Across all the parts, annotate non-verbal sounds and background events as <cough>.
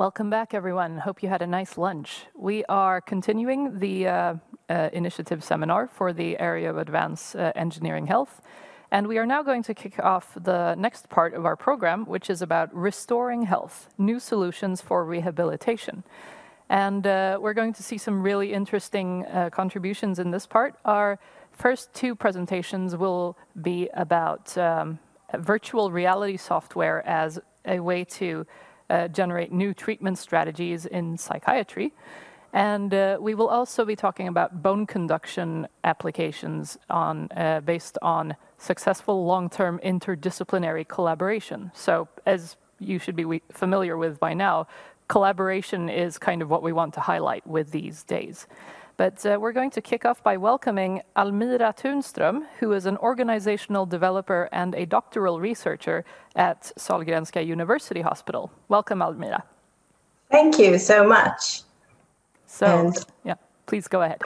Welcome back, everyone. Hope you had a nice lunch. We are continuing the uh, uh, initiative seminar for the area of advanced uh, engineering health. And we are now going to kick off the next part of our program, which is about restoring health, new solutions for rehabilitation. And uh, we're going to see some really interesting uh, contributions in this part. Our first two presentations will be about um, virtual reality software as a way to uh, generate new treatment strategies in psychiatry. And uh, we will also be talking about bone conduction applications on, uh, based on successful long-term interdisciplinary collaboration. So as you should be familiar with by now, collaboration is kind of what we want to highlight with these days. But uh, we're going to kick off by welcoming Almira Thunström, who is an organizational developer and a doctoral researcher at Sahlgrenska University Hospital. Welcome, Almira. Thank you so much. So, and yeah, please go ahead.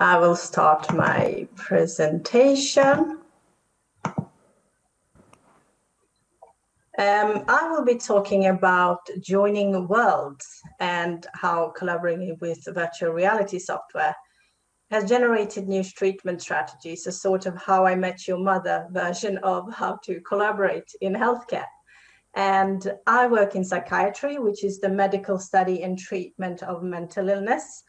I will start my presentation. Um, I will be talking about joining worlds and how collaborating with virtual reality software has generated new treatment strategies, a sort of how I met your mother version of how to collaborate in healthcare. And I work in psychiatry, which is the medical study and treatment of mental illness.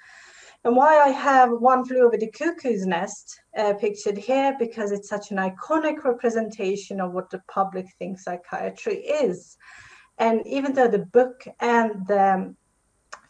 And why I have One Flew Over the Cuckoo's Nest uh, pictured here, because it's such an iconic representation of what the public thinks psychiatry is. And even though the book and the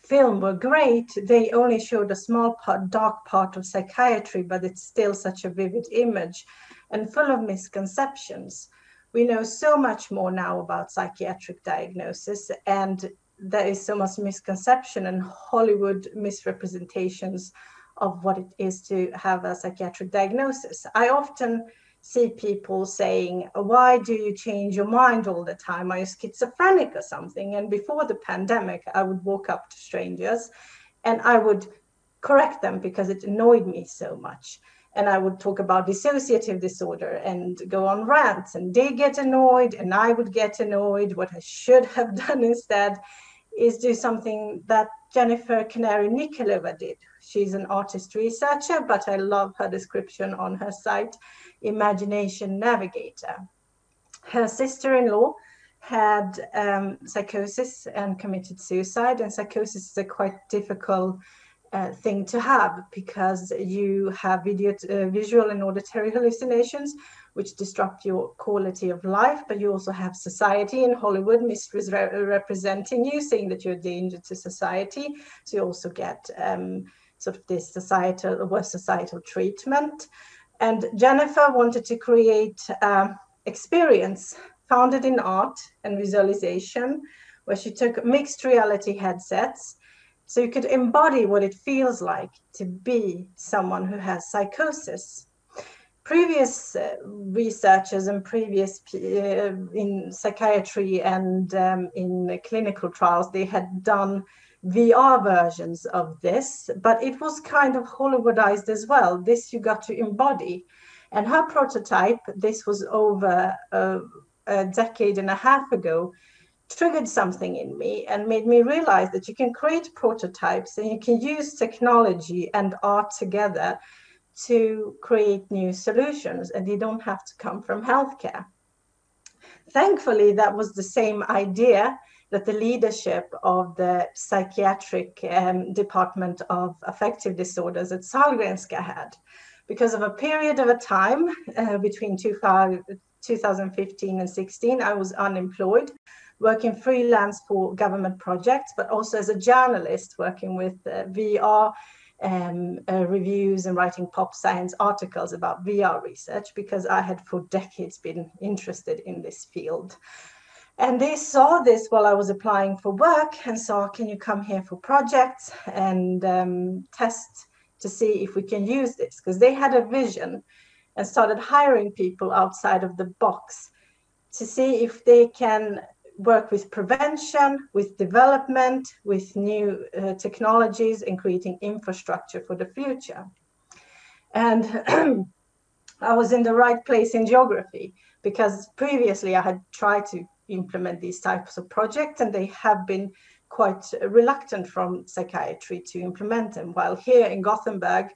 film were great, they only showed a small part, dark part of psychiatry, but it's still such a vivid image and full of misconceptions. We know so much more now about psychiatric diagnosis, and there is so much misconception and Hollywood misrepresentations of what it is to have a psychiatric diagnosis. I often see people saying, Why do you change your mind all the time? Are you schizophrenic or something? And before the pandemic, I would walk up to strangers and I would correct them because it annoyed me so much. And I would talk about dissociative disorder and go on rants, and they get annoyed, and I would get annoyed. What I should have <laughs> done instead is do something that Jennifer Kanary Nikolova did. She's an artist researcher, but I love her description on her site, Imagination Navigator. Her sister-in-law had um, psychosis and committed suicide, and psychosis is a quite difficult uh, thing to have because you have video, uh, visual and auditory hallucinations, which disrupt your quality of life, but you also have society in Hollywood misrepresenting you, saying that you're a danger to society. So you also get um, sort of this societal, worse societal treatment. And Jennifer wanted to create um, experience founded in art and visualization, where she took mixed reality headsets so you could embody what it feels like to be someone who has psychosis previous uh, researchers and previous uh, in psychiatry and um, in clinical trials, they had done VR versions of this, but it was kind of Hollywoodized as well. This you got to embody. And her prototype, this was over a, a decade and a half ago, triggered something in me and made me realize that you can create prototypes and you can use technology and art together to create new solutions and they don't have to come from healthcare. Thankfully, that was the same idea that the leadership of the psychiatric um, department of affective disorders at Sahlgrenska had. Because of a period of a time uh, between 2015 and 16, I was unemployed, working freelance for government projects, but also as a journalist working with uh, VR um, uh, reviews and writing pop science articles about VR research because I had for decades been interested in this field. And they saw this while I was applying for work and saw, can you come here for projects and um, test to see if we can use this? Because they had a vision and started hiring people outside of the box to see if they can work with prevention, with development, with new uh, technologies, and creating infrastructure for the future. And <clears throat> I was in the right place in geography because previously I had tried to implement these types of projects and they have been quite reluctant from psychiatry to implement them. While here in Gothenburg,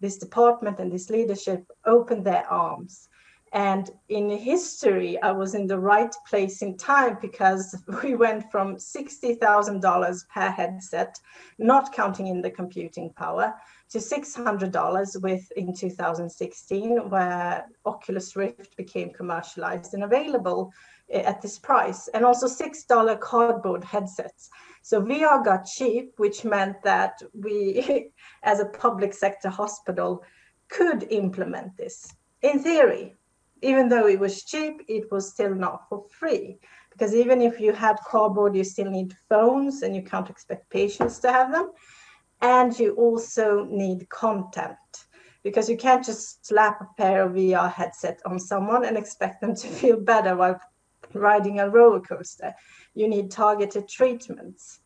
this department and this leadership opened their arms. And in history, I was in the right place in time because <laughs> we went from $60,000 per headset, not counting in the computing power, to $600 with in 2016, where Oculus Rift became commercialized and available eh, at this price, and also $6 cardboard headsets. So VR got cheap, which meant that we, <laughs> as a public sector hospital, could implement this in theory. Even though it was cheap, it was still not for free. Because even if you had cardboard, you still need phones and you can't expect patients to have them and you also need content because you can't just slap a pair of VR headset on someone and expect them to <laughs> feel better while riding a roller coaster. You need targeted treatments.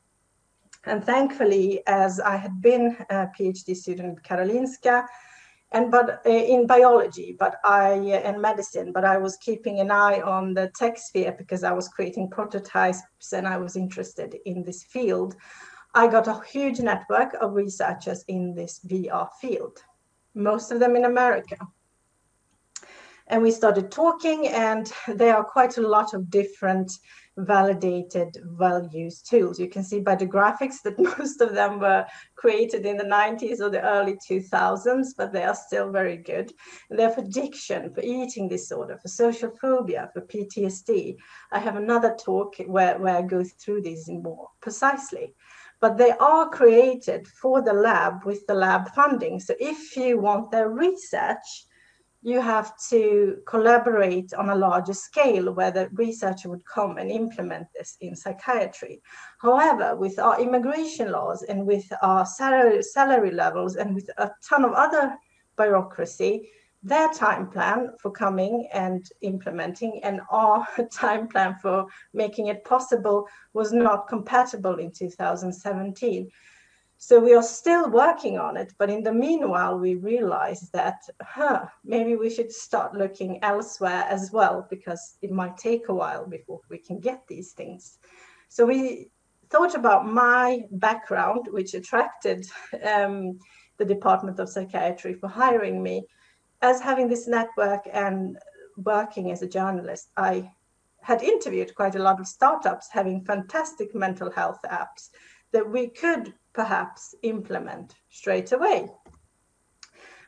And thankfully, as I had been a PhD student at Karolinska, and but uh, in biology, but I uh, in medicine, but I was keeping an eye on the tech sphere because I was creating prototypes and I was interested in this field. I got a huge network of researchers in this VR field, most of them in America. And we started talking, and there are quite a lot of different validated, well-used tools. You can see by the graphics that <laughs> most of them were created in the 90s or the early 2000s, but they are still very good. And they're for addiction, for eating disorder, for social phobia, for PTSD. I have another talk where, where I go through these more precisely but they are created for the lab with the lab funding. So if you want their research, you have to collaborate on a larger scale where the researcher would come and implement this in psychiatry. However, with our immigration laws and with our salary, salary levels and with a ton of other bureaucracy, their time plan for coming and implementing and our <laughs> time plan for making it possible was not compatible in 2017. So we are still working on it, but in the meanwhile, we realized that, huh, maybe we should start looking elsewhere as well, because it might take a while before we can get these things. So we thought about my background, which attracted um, the Department of Psychiatry for hiring me, as having this network and working as a journalist, I had interviewed quite a lot of startups having fantastic mental health apps that we could perhaps implement straight away.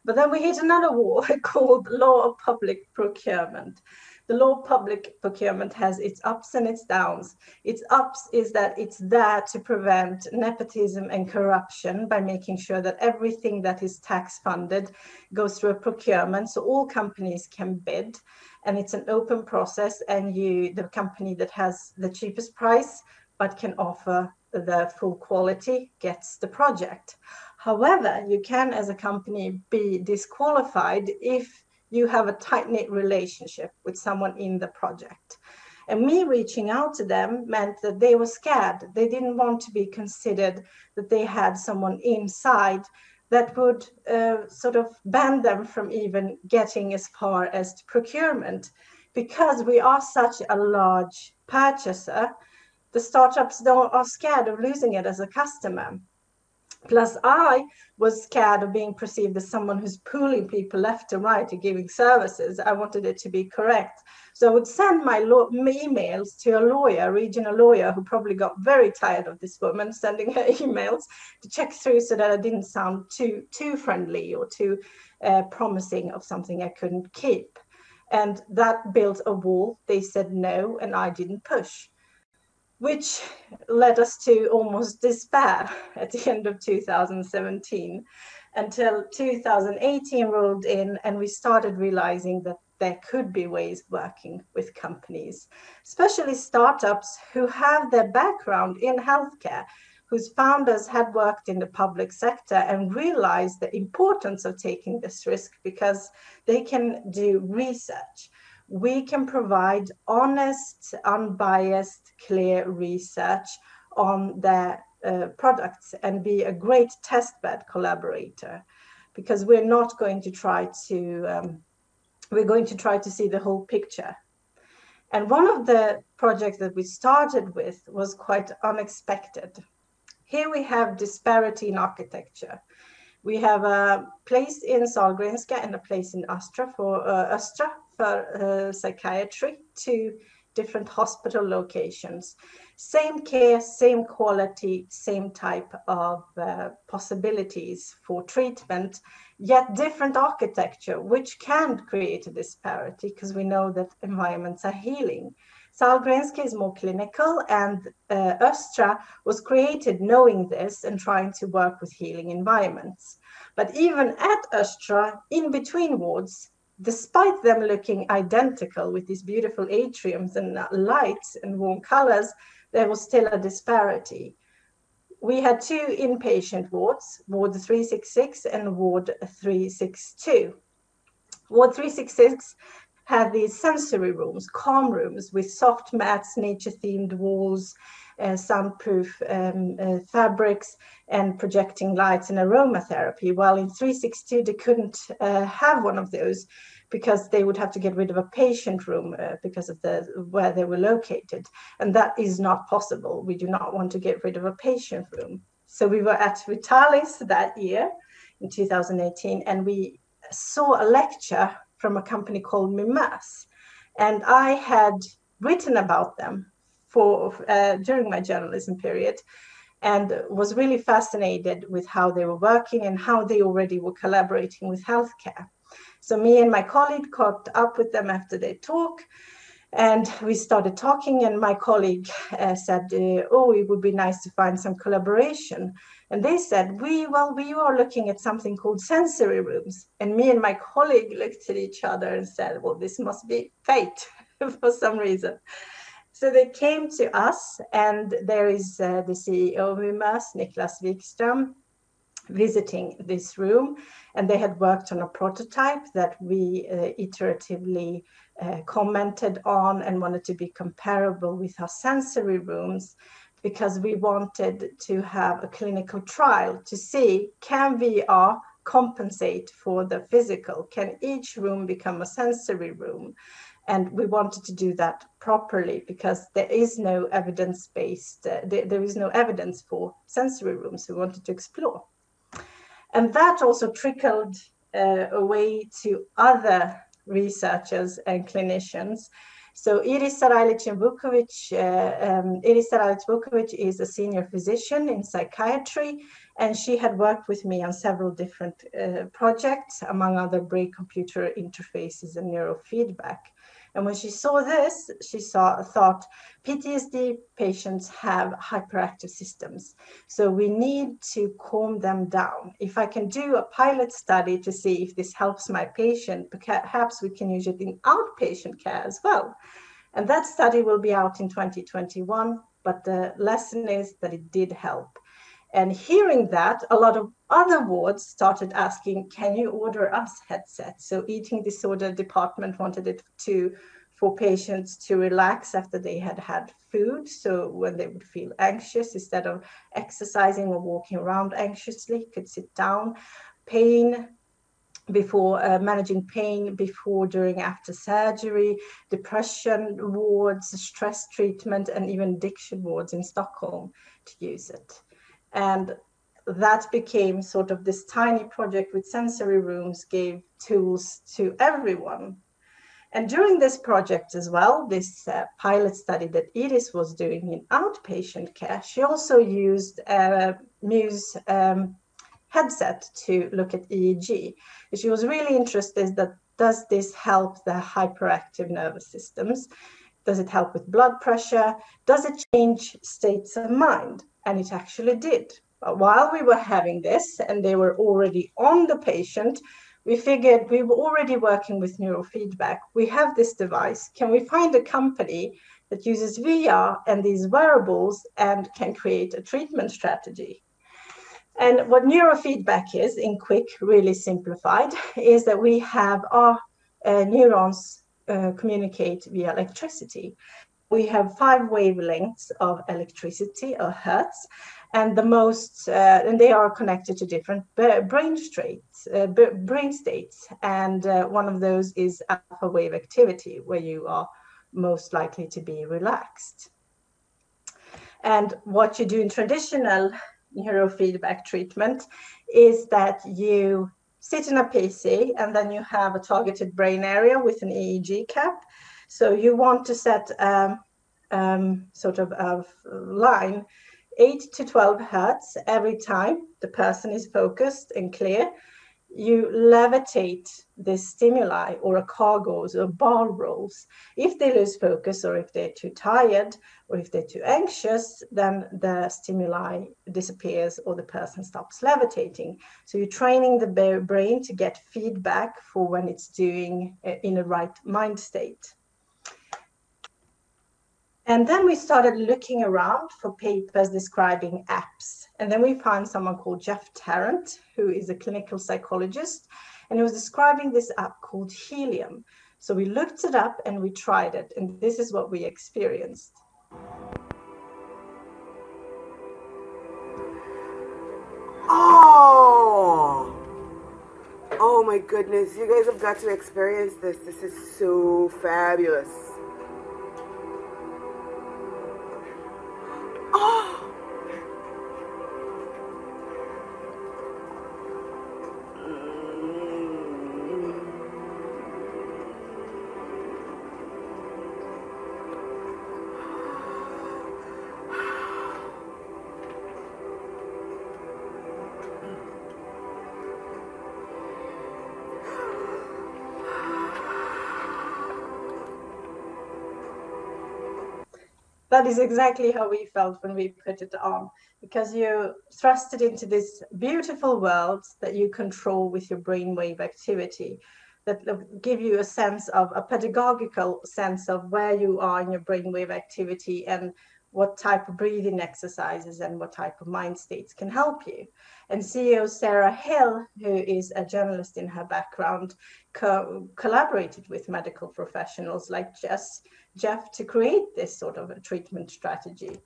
But then we hit another wall <laughs> called law of public procurement the law of public procurement has its ups and its downs. Its ups is that it's there to prevent nepotism and corruption by making sure that everything that is tax funded goes through a procurement so all companies can bid and it's an open process and you the company that has the cheapest price but can offer the full quality gets the project. However, you can as a company be disqualified if you have a tight knit relationship with someone in the project. And me reaching out to them meant that they were scared. They didn't want to be considered that they had someone inside that would uh, sort of ban them from even getting as far as procurement. Because we are such a large purchaser, the startups don't, are scared of losing it as a customer. Plus, I was scared of being perceived as someone who's pulling people left and right to giving services. I wanted it to be correct. So I would send my emails to a lawyer, a regional lawyer, who probably got very tired of this woman <laughs> sending her emails to check through so that I didn't sound too, too friendly or too uh, promising of something I couldn't keep. And that built a wall. They said no, and I didn't push which led us to almost despair at the end of 2017 until 2018 rolled in and we started realizing that there could be ways working with companies, especially startups who have their background in healthcare, whose founders had worked in the public sector and realized the importance of taking this risk because they can do research we can provide honest, unbiased, clear research on their uh, products and be a great testbed collaborator. Because we're not going to try to um, we're going to try to see the whole picture. And one of the projects that we started with was quite unexpected. Here we have disparity in architecture. We have a place in Sahlgrenska and a place in Östra for uh, Östra for uh, psychiatry, two different hospital locations. Same care, same quality, same type of uh, possibilities for treatment, yet different architecture, which can create a disparity because we know that environments are healing. Sahlgrenska is more clinical, and uh, Östra was created knowing this and trying to work with healing environments. But even at Östra, in between wards, despite them looking identical with these beautiful atriums and lights and warm colors, there was still a disparity. We had two inpatient wards, Ward 366 and Ward 362. Ward 366 had these sensory rooms, calm rooms with soft mats, nature themed walls, uh, soundproof um, uh, fabrics, and projecting lights and aromatherapy. While in 362, they couldn't uh, have one of those because they would have to get rid of a patient room uh, because of the where they were located, and that is not possible. We do not want to get rid of a patient room. So we were at Vitalis that year in 2018, and we saw a lecture from a company called Mimerse. And I had written about them for uh, during my journalism period and was really fascinated with how they were working and how they already were collaborating with healthcare. So me and my colleague caught up with them after their talk and we started talking and my colleague uh, said uh, oh it would be nice to find some collaboration. And they said we well we are looking at something called sensory rooms. And me and my colleague looked at each other and said well this must be fate <laughs> for some reason so they came to us and there is uh, the ceo of Mimerse, niklas wikström visiting this room and they had worked on a prototype that we uh, iteratively uh, commented on and wanted to be comparable with our sensory rooms because we wanted to have a clinical trial to see can VR compensate for the physical? Can each room become a sensory room? And we wanted to do that properly because there is no evidence based, uh, there, there is no evidence for sensory rooms. We wanted to explore. And that also trickled uh, away to other researchers and clinicians. So Iris Sarajlic Vukovic, uh, um, Iris Sarajlic Vukovic is a senior physician in psychiatry, and she had worked with me on several different uh, projects, among other brain-computer interfaces and neurofeedback. And when she saw this, she saw thought PTSD patients have hyperactive systems. So we need to calm them down. If I can do a pilot study to see if this helps my patient, perhaps we can use it in outpatient care as well. And that study will be out in 2021, but the lesson is that it did help. And hearing that, a lot of other wards started asking, can you order us headsets? So eating disorder department wanted it to for patients to relax after they had had food. So when they would feel anxious, instead of exercising or walking around anxiously, could sit down. Pain before uh, managing pain before, during, after surgery, depression wards, stress treatment, and even addiction wards in Stockholm to use it. And that became sort of this tiny project with sensory rooms gave tools to everyone. And during this project as well, this uh, pilot study that Iris was doing in outpatient care, she also used a Muse um, headset to look at EEG. She was really interested that does this help the hyperactive nervous systems? Does it help with blood pressure? Does it change states of mind? And it actually did. But while we were having this and they were already on the patient, we figured we were already working with neurofeedback. We have this device. Can we find a company that uses VR and these wearables and can create a treatment strategy? And what neurofeedback is, in quick, really simplified, is that we have our uh, neurons uh, communicate via electricity. We have five wavelengths of electricity or hertz, and the most uh, and they are connected to different brain states uh, brain states and uh, one of those is alpha wave activity where you are most likely to be relaxed and what you do in traditional neurofeedback treatment is that you sit in a PC and then you have a targeted brain area with an EEG cap. So you want to set um, um, sort of a line 8 to 12 hertz every time the person is focused and clear you levitate the stimuli or a car goes or ball rolls. If they lose focus or if they're too tired or if they're too anxious, then the stimuli disappears or the person stops levitating. So you're training the brain to get feedback for when it's doing uh, in a right mind state. And then we started looking around for papers describing apps. And then we found someone called Jeff Tarrant, who is a clinical psychologist, and he was describing this app called Healium. So we looked it up and we tried it, and this is what we experienced. Oh! Oh my goodness, you guys have got to experience this. This is so fabulous. That is exactly how we felt when we put it on because you thrust it into this beautiful world that you control with your brainwave activity that give you a sense of a pedagogical sense of where you are in your brainwave activity and what type of breathing exercises and what type of mind states can help you. And CEO Sarah Hill, who is a journalist in her background, co collaborated with medical professionals like Jess Jeff to create this sort of a treatment strategy.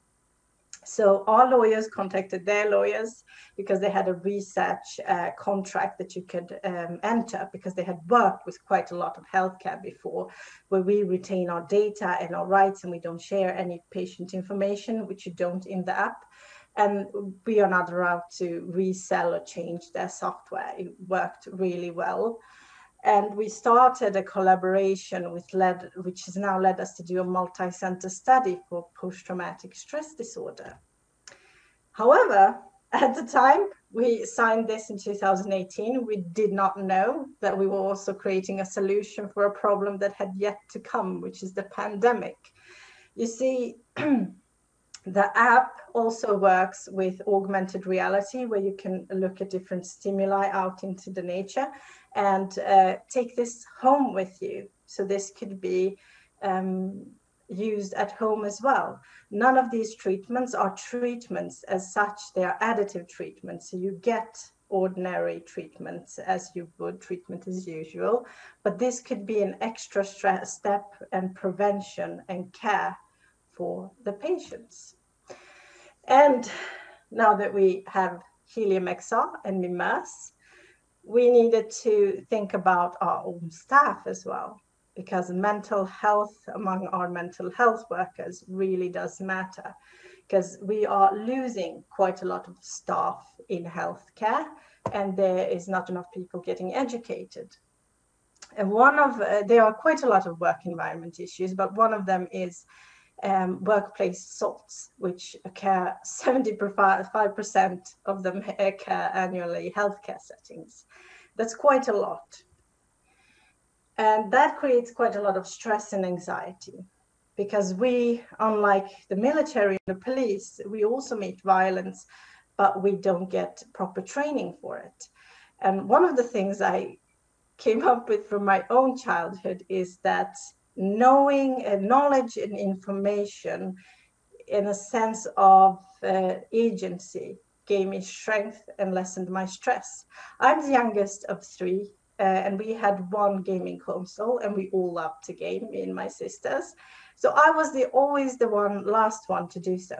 So our lawyers contacted their lawyers because they had a research uh, contract that you could um, enter because they had worked with quite a lot of healthcare before, where we retain our data and our rights and we don't share any patient information, which you don't in the app. And we are not allowed to resell or change their software. It worked really well and we started a collaboration with led which has now led us to do a multi-center study for post-traumatic stress disorder. However at the time we signed this in 2018 we did not know that we were also creating a solution for a problem that had yet to come which is the pandemic. You see <clears throat> the app also works with augmented reality where you can look at different stimuli out into the nature and uh, take this home with you. So this could be um, used at home as well. None of these treatments are treatments as such, they are additive treatments. So you get ordinary treatments as you would treatment as usual, but this could be an extra step and prevention and care for the patients. And now that we have Healium XR and Mimerse, we needed to think about our own staff as well, because mental health among our mental health workers really does matter, because we are losing quite a lot of staff in healthcare, and there is not enough people getting educated. And one of, uh, there are quite a lot of work environment issues, but one of them is um, workplace assaults, which occur 75% of them occur annually healthcare settings. That's quite a lot. And that creates quite a lot of stress and anxiety because we, unlike the military and the police, we also meet violence, but we don't get proper training for it. And one of the things I came up with from my own childhood is that knowing uh, knowledge and information in a sense of uh, agency gave me strength and lessened my stress. I'm the youngest of three, uh, and we had one gaming console, and we all loved to game, me and my sisters. So I was the always the one last one to do so.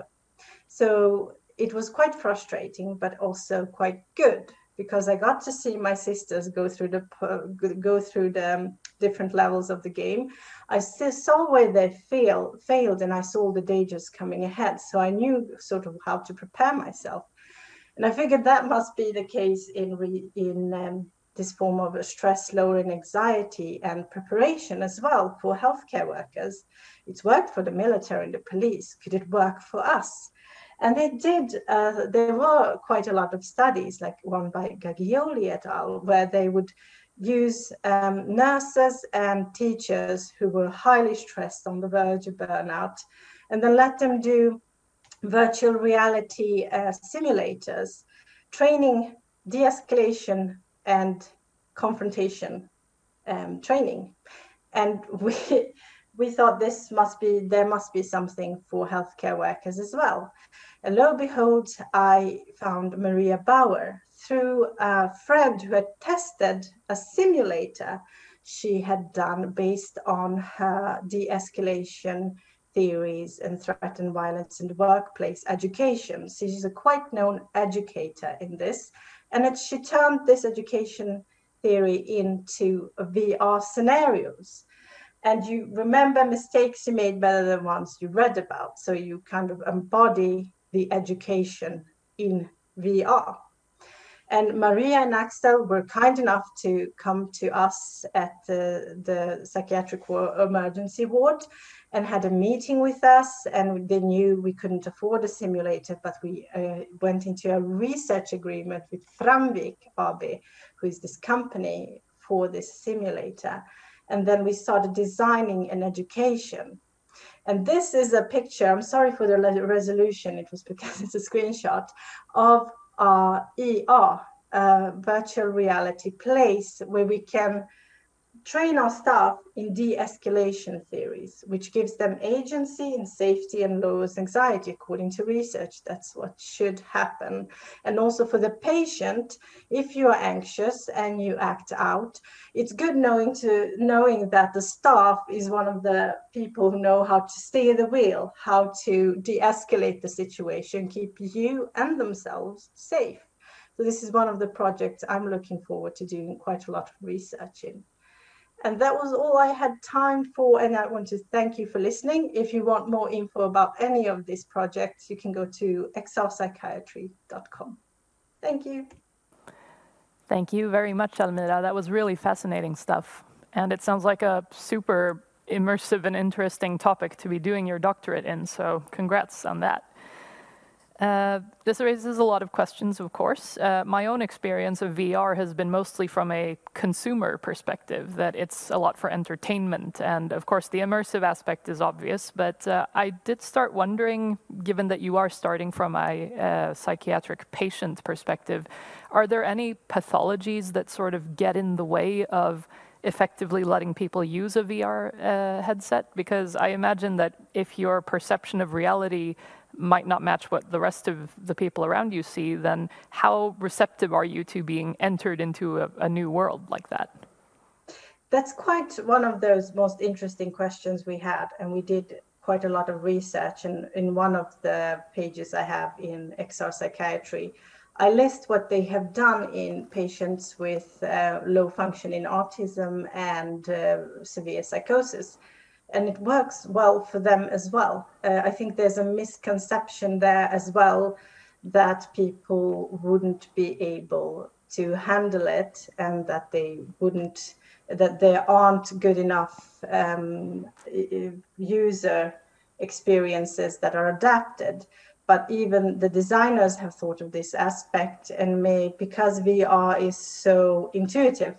So it was quite frustrating, but also quite good because I got to see my sisters go through the go through the um, different levels of the game. I saw where they fail, failed and I saw the dangers coming ahead. So I knew sort of how to prepare myself. And I figured that must be the case in, re, in um, this form of stress lowering anxiety and preparation as well for healthcare workers. It's worked for the military and the police. Could it work for us? And it did, uh, there were quite a lot of studies, like one by Gaggioli et al., where they would use um, nurses and teachers who were highly stressed on the verge of burnout, and then let them do virtual reality uh, simulators, training de-escalation and confrontation um, training. And <laughs> we, we thought this must be, there must be something for healthcare workers as well. And lo and behold, I found Maria Bauer through a friend who had tested a simulator she had done based on her de-escalation theories and threat and violence in the workplace education. So she's a quite known educator in this. And it, she turned this education theory into VR scenarios. And you remember mistakes you made better than ones you read about. So you kind of embody the education in VR. And Maria and Axel were kind enough to come to us at the, the psychiatric emergency ward and had a meeting with us. And they knew we couldn't afford a simulator, but we uh, went into a research agreement with Framvik AB, who is this company for this simulator. And then we started designing an education. And this is a picture, I'm sorry for the resolution, it was because <laughs> it's a screenshot of ER, virtual reality place where we can train our staff in de-escalation theories, which gives them agency and safety and lowers anxiety, according to research. That's what should happen. And also for the patient, if you are anxious and you act out, it's good knowing to knowing that the staff is one of the people who know how to steer the wheel, how to de-escalate the situation, keep you and themselves safe. So this is one of the projects I'm looking forward to doing quite a lot of research in. And that was all I had time for. And I want to thank you for listening. If you want more info about any of these projects, you can go to xrpsychiatry.com. Thank you. Thank you very much, Almira. That was really fascinating stuff. And it sounds like a super immersive and interesting topic to be doing your doctorate in. So congrats on that. Uh, this raises a lot of questions, of course. Uh, my own experience of VR has been mostly from a consumer perspective, that it's a lot for entertainment. And of course, the immersive aspect is obvious. But uh, I did start wondering, given that you are starting from a uh, psychiatric patient perspective, are there any pathologies that sort of get in the way of effectively letting people use a VR uh, headset? Because I imagine that if your perception of reality might not match what the rest of the people around you see, then how receptive are you to being entered into a, a new world like that? That's quite one of those most interesting questions we had, and we did quite a lot of research. And in one of the pages I have in XR Psychiatry, I list what they have done in patients with uh, low functioning autism and uh, severe psychosis and it works well for them as well. Uh, I think there's a misconception there as well that people wouldn't be able to handle it and that they wouldn't, that there aren't good enough um, user experiences that are adapted. But even the designers have thought of this aspect and may, because VR is so intuitive,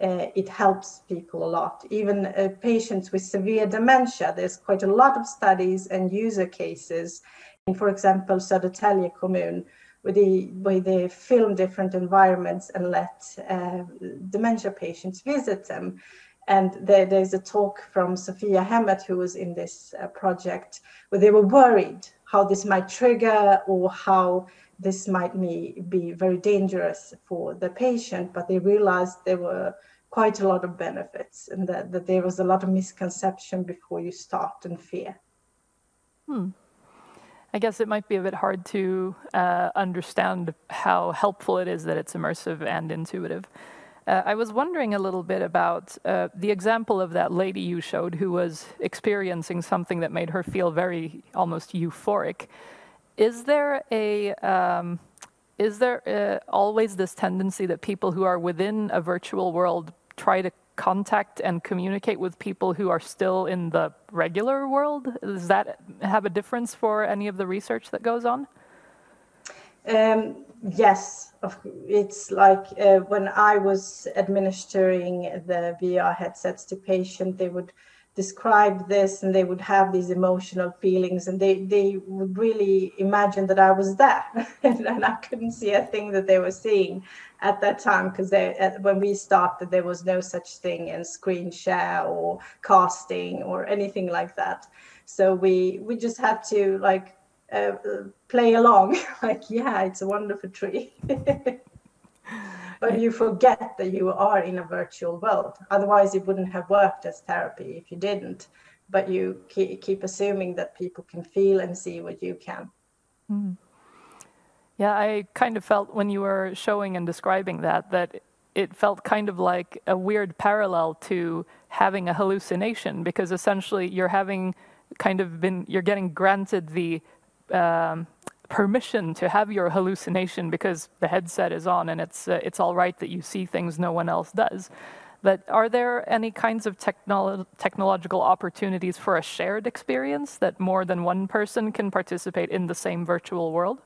uh, it helps people a lot. Even uh, patients with severe dementia, there's quite a lot of studies and user cases in, for example, Södertälje kommun, where they, where they film different environments and let uh, dementia patients visit them. And there, there's a talk from Sophia Hemmert, who was in this uh, project, where they were worried how this might trigger or how this might be, be very dangerous for the patient, but they realized there were quite a lot of benefits and that, that there was a lot of misconception before you start and fear. Hmm. I guess it might be a bit hard to uh, understand how helpful it is that it's immersive and intuitive. Uh, I was wondering a little bit about uh, the example of that lady you showed who was experiencing something that made her feel very almost euphoric. Is there a um, is there uh, always this tendency that people who are within a virtual world try to contact and communicate with people who are still in the regular world? Does that have a difference for any of the research that goes on? Um, yes, it's like uh, when I was administering the VR headsets to patients, they would describe this and they would have these emotional feelings and they, they would really imagine that I was there. <laughs> And I couldn't see a thing that they were seeing at that time because when we started there was no such thing as screen share or casting or anything like that. So we we just had to like uh, play along. <laughs> Like yeah it's a wonderful tree <laughs> but you forget that you are in a virtual world. Otherwise, it wouldn't have worked as therapy if you didn't. But you keep assuming that people can feel and see what you can. Mm. Yeah, I kind of felt when you were showing and describing that that it felt kind of like a weird parallel to having a hallucination because essentially you're having kind of been you're getting granted the um, permission to have your hallucination because the headset is on and it's uh, it's all right that you see things no one else does. But are there any kinds of technolo technological opportunities for a shared experience that more than one person can participate in the same virtual world?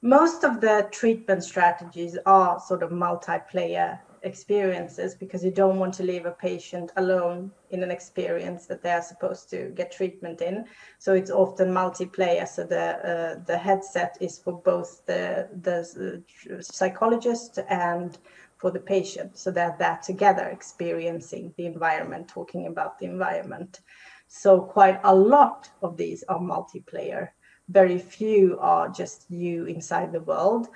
Most of the treatment strategies are sort of multiplayer experiences because you don't want to leave a patient alone in an experience that they are supposed to get treatment in. So it's often multiplayer. So the uh, the headset is for both the the psychologist and for the patient. So they're there together, experiencing the environment, talking about the environment. So quite a lot of these are multiplayer. Very few are just you inside the world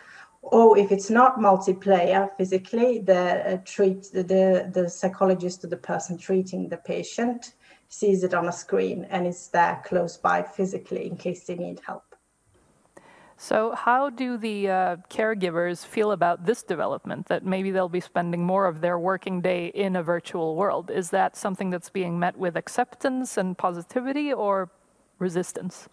or if it's not multiplayer physically, the uh, treat the the psychologist or the person treating the patient sees it on a screen and is there close by physically in case they need help. So, how do the uh, caregivers feel about this development? That maybe they'll be spending more of their working day in a virtual world. Is that something that's being met with acceptance and positivity or resistance?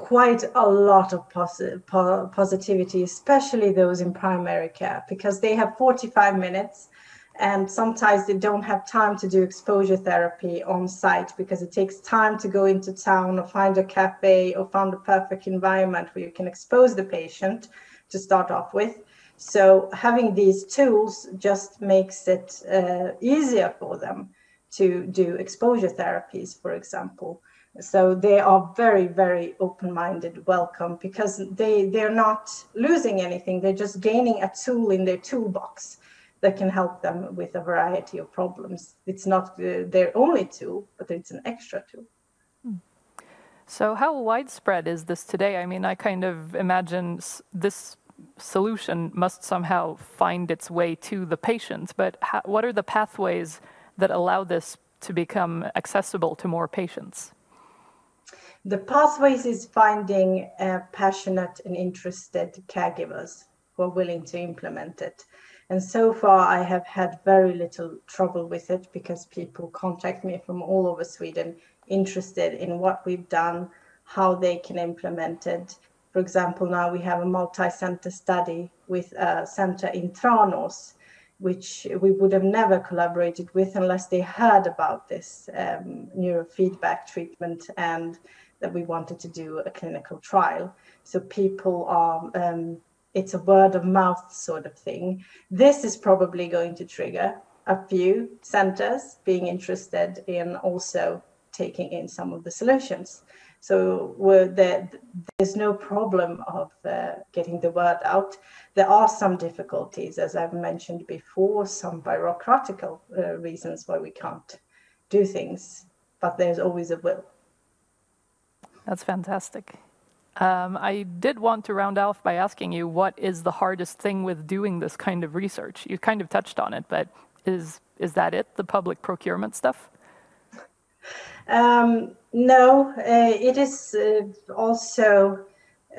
Quite a lot of posi- po- positivity, especially those in primary care, because they have 45 minutes and sometimes they don't have time to do exposure therapy on site because it takes time to go into town or find a cafe or find a perfect environment where you can expose the patient to start off with. So having these tools just makes it uh, easier for them to do exposure therapies, for example. So they are very, very open-minded, welcome, because they they're not losing anything. They're just gaining a tool in their toolbox that can help them with a variety of problems. It's not their only tool, but it's an extra tool. Hmm. So how widespread is this today? I mean, I kind of imagine this solution must somehow find its way to the patient, but how, what are the pathways that allow this to become accessible to more patients? The pathways is finding uh, passionate and interested caregivers who are willing to implement it. And so far, I have had very little trouble with it because people contact me from all over Sweden interested in what we've done, how they can implement it. For example, now we have a multi center study with a center in Tranås which we would have never collaborated with unless they heard about this um, neurofeedback treatment and that we wanted to do a clinical trial. So people are, um, it's a word of mouth sort of thing. This is probably going to trigger a few centers being interested in also taking in some of the solutions. So there, there's no problem of uh, getting the word out. There are some difficulties, as I've mentioned before, some bureaucratical uh, reasons why we can't do things, but there's always a will. That's fantastic. Um, I did want to round off by asking you what is the hardest thing with doing this kind of research? You kind of touched on it, but is is that it? The public procurement stuff? Um, no, uh, it is uh, also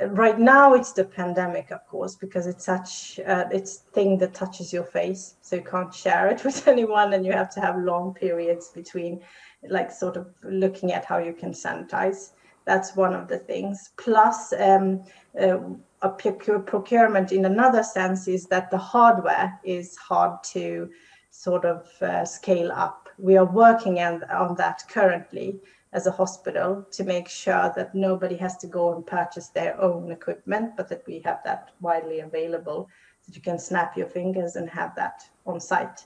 uh, right now. It's the pandemic, of course, because it's such uh, it's thing that touches your face, so you can't share it <laughs> with anyone, and you have to have long periods between, like sort of looking at how you can sanitize That's one of the things. Plus, um, uh, a procurement in another sense is that the hardware is hard to sort of uh, scale up. We are working on, on that currently as a hospital to make sure that nobody has to go and purchase their own equipment, but that we have that widely available that you can snap your fingers and have that on site.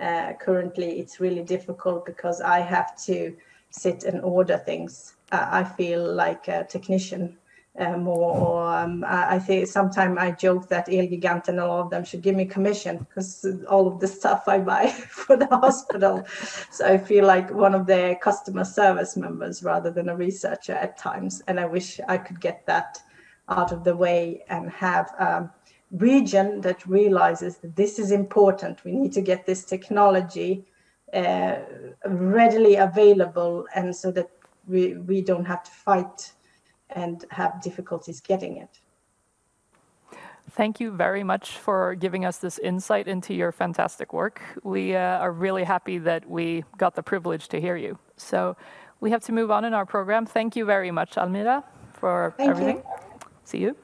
Uh, currently, it's really difficult because I have to sit and order things. I feel like a technician uh, more. Or um, I, I, think sometimes I joke that Elgigant and all of them should give me commission because all of the stuff I buy <laughs> for the hospital. so I feel like one of their customer service members rather than a researcher at times. And I wish I could get that out of the way and have. Um, region that realizes that this is important. We need to get this technology uh, readily available, and so that we we don't have to fight and have difficulties getting it. Thank you very much for giving us this insight into your fantastic work. We uh, are really happy that we got the privilege to hear you. So we have to move on in our program. Thank you very much, Almira, for Thank everything. You. See you.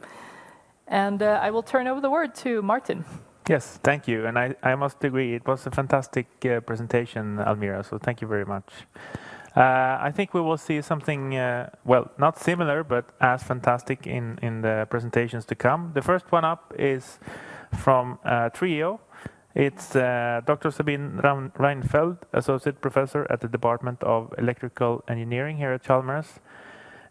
And uh, I will turn over the word to Martin. Yes, thank you. And I, I must agree, it was a fantastic uh, presentation, Almira, so thank you very much. Uh, I think we will see something, uh, well, not similar, but as fantastic in, in the presentations to come. The first one up is from uh, TRIO. It's uh, Dr. Sabine Reinfeldt, Associate Professor at the Department of Electrical Engineering here at Chalmers,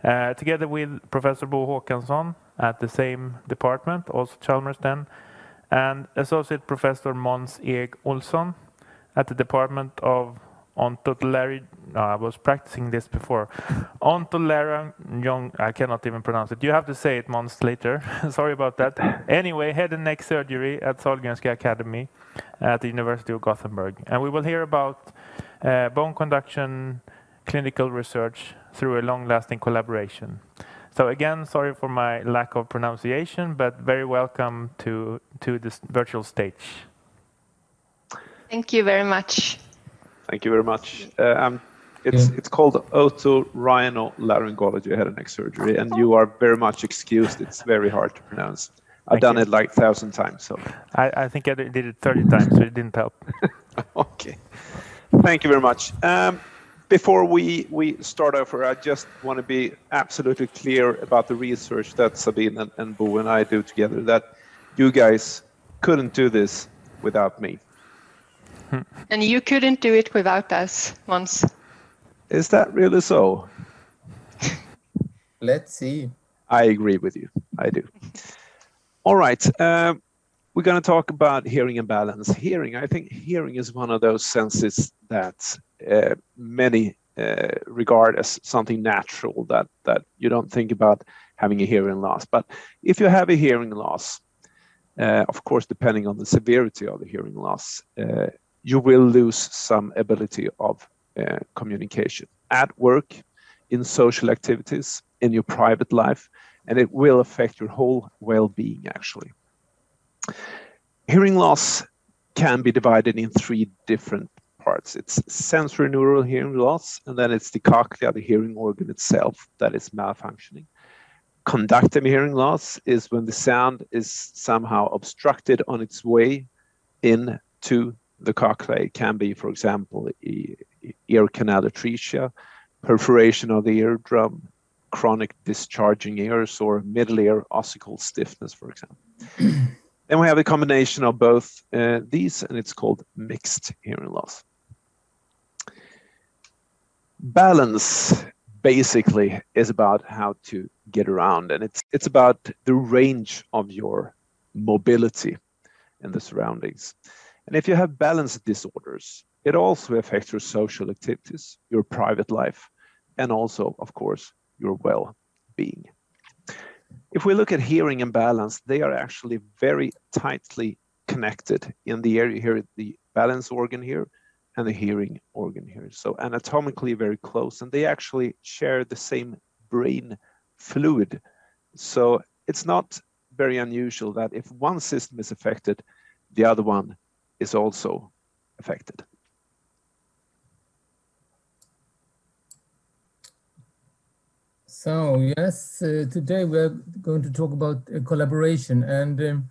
uh, together with Professor Bo Håkansson, at the same department, also Chalmers then, and Associate Professor Måns Eeg Olsson at the Department of Ontology. No, I was practicing this before. Young, I cannot even pronounce it. You have to say it months later. <laughs> Sorry about that. Anyway, head and neck surgery at Sahlgrenska Academy at the University of Gothenburg. And we will hear about uh, bone conduction clinical research through a long-lasting collaboration. So again, sorry for my lack of pronunciation, but very welcome to, to this virtual stage. Thank you very much. Thank you very much. Uh, um, it's yeah. it's called otorhinolaryngology head and neck surgery, and you are very much excused. It's very hard to pronounce. I've Thank done you. it like thousand times. So I, I think I did it thirty times, so it didn't help. <laughs> okay. Thank you very much. Um, before we, we start over, I just want to be absolutely clear about the research that Sabine and, and Bo and I do together, that you guys couldn't do this without me. And you couldn't do it without us once. Is that really so? <laughs> Let's see. I agree with you. I do. All right. Uh, we're going to talk about hearing and balance. Hearing, I think hearing is one of those senses that uh, many uh, regard as something natural that that you don't think about having a hearing loss. But if you have a hearing loss, uh, of course, depending on the severity of the hearing loss, uh, you will lose some ability of uh, communication at work, in social activities, in your private life, and it will affect your whole well-being actually. Hearing loss can be divided in three different parts. It's sensory neural hearing loss, and then it's the cochlea, the hearing organ itself, that is malfunctioning. Conductive hearing loss is when the sound is somehow obstructed on its way into the cochlea. Can be, for example, ear canal atresia, perforation of the eardrum, chronic discharging ears, or middle ear ossicle stiffness, for example. <clears throat> Then we have a combination of both uh, these, and it's called mixed hearing loss. Balance basically is about how to get around, and it's it's about the range of your mobility in the surroundings. And if you have balance disorders, it also affects your social activities, your private life, and also, of course, your well-being. If we look at hearing and balance, they are actually very tightly connected in the area here, the balance organ here and the hearing organ here. So anatomically very close, and they actually share the same brain fluid. So it's not very unusual that if one system is affected, the other one is also affected. So yes, uh, today we're going to talk about uh, collaboration and um,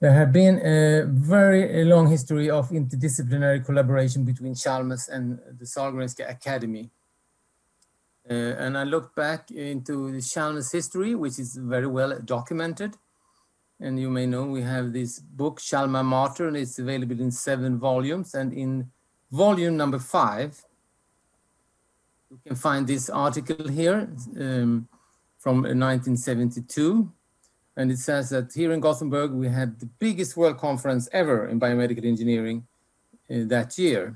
there have been a very long history of interdisciplinary collaboration between Chalmers and the Sahlgrenska Academy. Uh, and I looked back into the Chalmers history, which is very well documented. And you may know we have this book, Shalma Martyr, and it's available in seven volumes. And in volume number five, you can find this article here um, from 1972. And it says that here in Gothenburg, we had the biggest world conference ever in biomedical engineering uh, that year.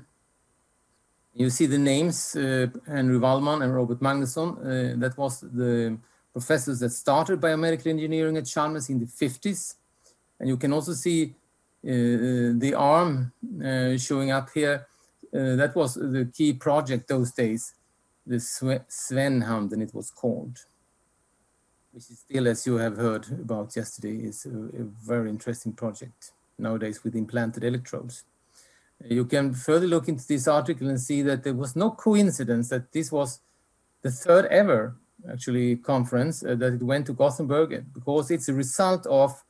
You see the names, uh, Henry Wallman and Robert Magnusson. Uh, that was the professors that started biomedical engineering at Chalmers in the 50s. And you can also see uh, the arm uh, showing up here. Uh, that was the key project those days the Svenhamn, it was called, which is still, as you have heard about yesterday, is a, a very interesting project nowadays with implanted electrodes. You can further look into this article and see that there was no coincidence that this was the third ever actually conference uh, that it went to Gothenburg because it's a result of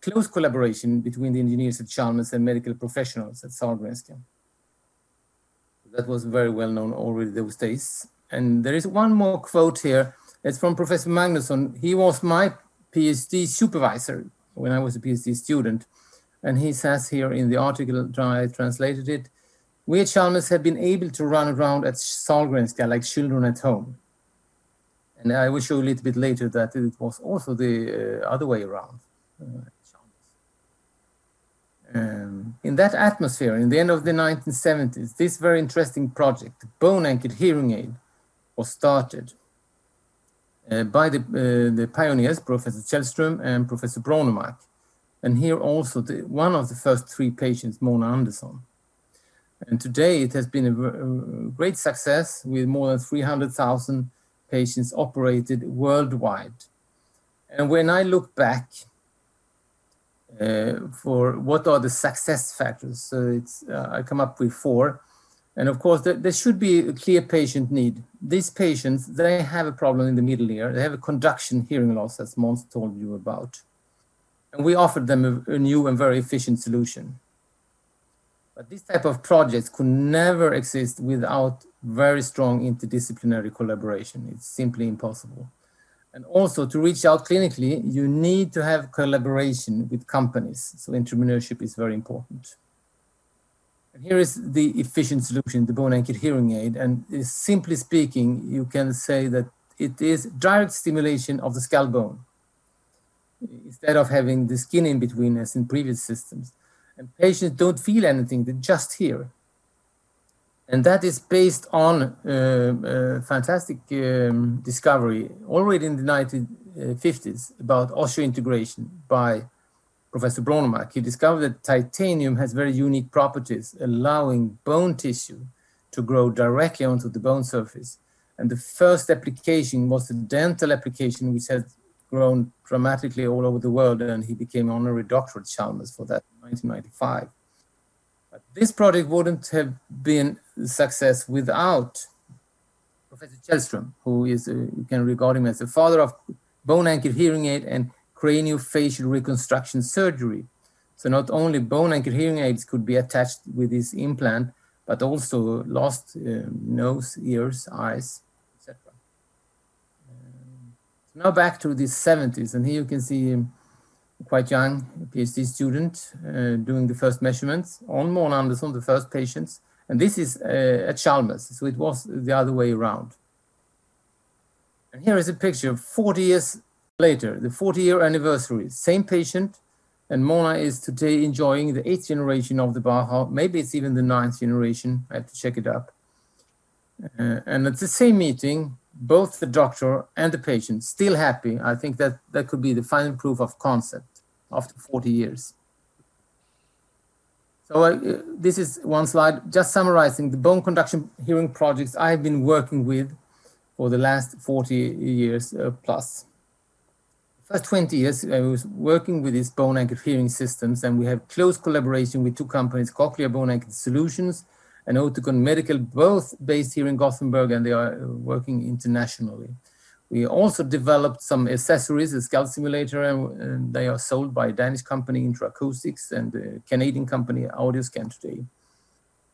close collaboration between the engineers at Chalmers and medical professionals at Sahlgrenska that was very well known already those days. And there is one more quote here. It's from Professor Magnusson. He was my PhD supervisor when I was a PhD student. And he says here in the article, I translated it, we at Chalmers have been able to run around at Sahlgrenska like children at home. And I will show a little bit later that it was also the uh, other way around. Uh, um, in that atmosphere, in the end of the 1970s, this very interesting project, bone anchored hearing aid, was started uh, by the, uh, the pioneers, Professor Tjellström and Professor Brånemark. And here also the, one of the first three patients, Mona Andersson. And today it has been a, a great success with more than 300,000 patients operated worldwide. And when I look back uh, for what are the success factors. So it's uh, I come up with four. And of course, there, there, should be a clear patient need. These patients, they have a problem in the middle ear. They have a conduction hearing loss, as Måns told you about. And we offered them a, a new and very efficient solution. But this type of projects could never exist without very strong interdisciplinary collaboration. It's simply impossible. And also to reach out clinically, you need to have collaboration with companies. So entrepreneurship is very important. And here is the efficient solution, the bone anchored hearing aid. And simply speaking, you can say that it is direct stimulation of the skull bone instead of having the skin in between as in previous systems. And patients don't feel anything, they just hear. And that is based on uh, fantastic um, discovery already in the 1950s about osseointegration by Professor Brånemark. He discovered that titanium has very unique properties, allowing bone tissue to grow directly onto the bone surface. And the first application was the dental application, which has grown dramatically all over the world. And he became honorary doctor at Chalmers for that in 1995. This project wouldn't have been a success without Professor Tjellström, who is, a, you can regard him as the father of bone anchored hearing aid and craniofacial reconstruction surgery. So not only bone anchored hearing aids could be attached with this implant, but also lost uh, nose, ears, eyes, etc. Um, so now back to the 70s, and here you can see quite young PhD student uh, doing the first measurements on Mona Andersson, the first patients. And this is uh, at Chalmers, so it was the other way around. And here is a picture of 40 years later, the 40 year anniversary, same patient, and Mona is today enjoying the eighth generation of the Bahas. Maybe it's even the ninth generation. I have to check it up. Uh, and at the same meeting, both the doctor and the patient still happy. I think that that could be the final proof of concept after 40 years. So uh, this is one slide just summarizing the bone conduction hearing projects I've been working with for the last 40 years uh, plus. First 20 years I was working with these bone anchored hearing systems and we have close collaboration with two companies, Cochlear Bone Anchored Solutions and Oticon Medical, both based here in Gothenburg and they are uh, working internationally. We also developed some accessories, a skull simulator, and, and they are sold by a Danish company, Interacoustics, and a Canadian company, Audioscan today.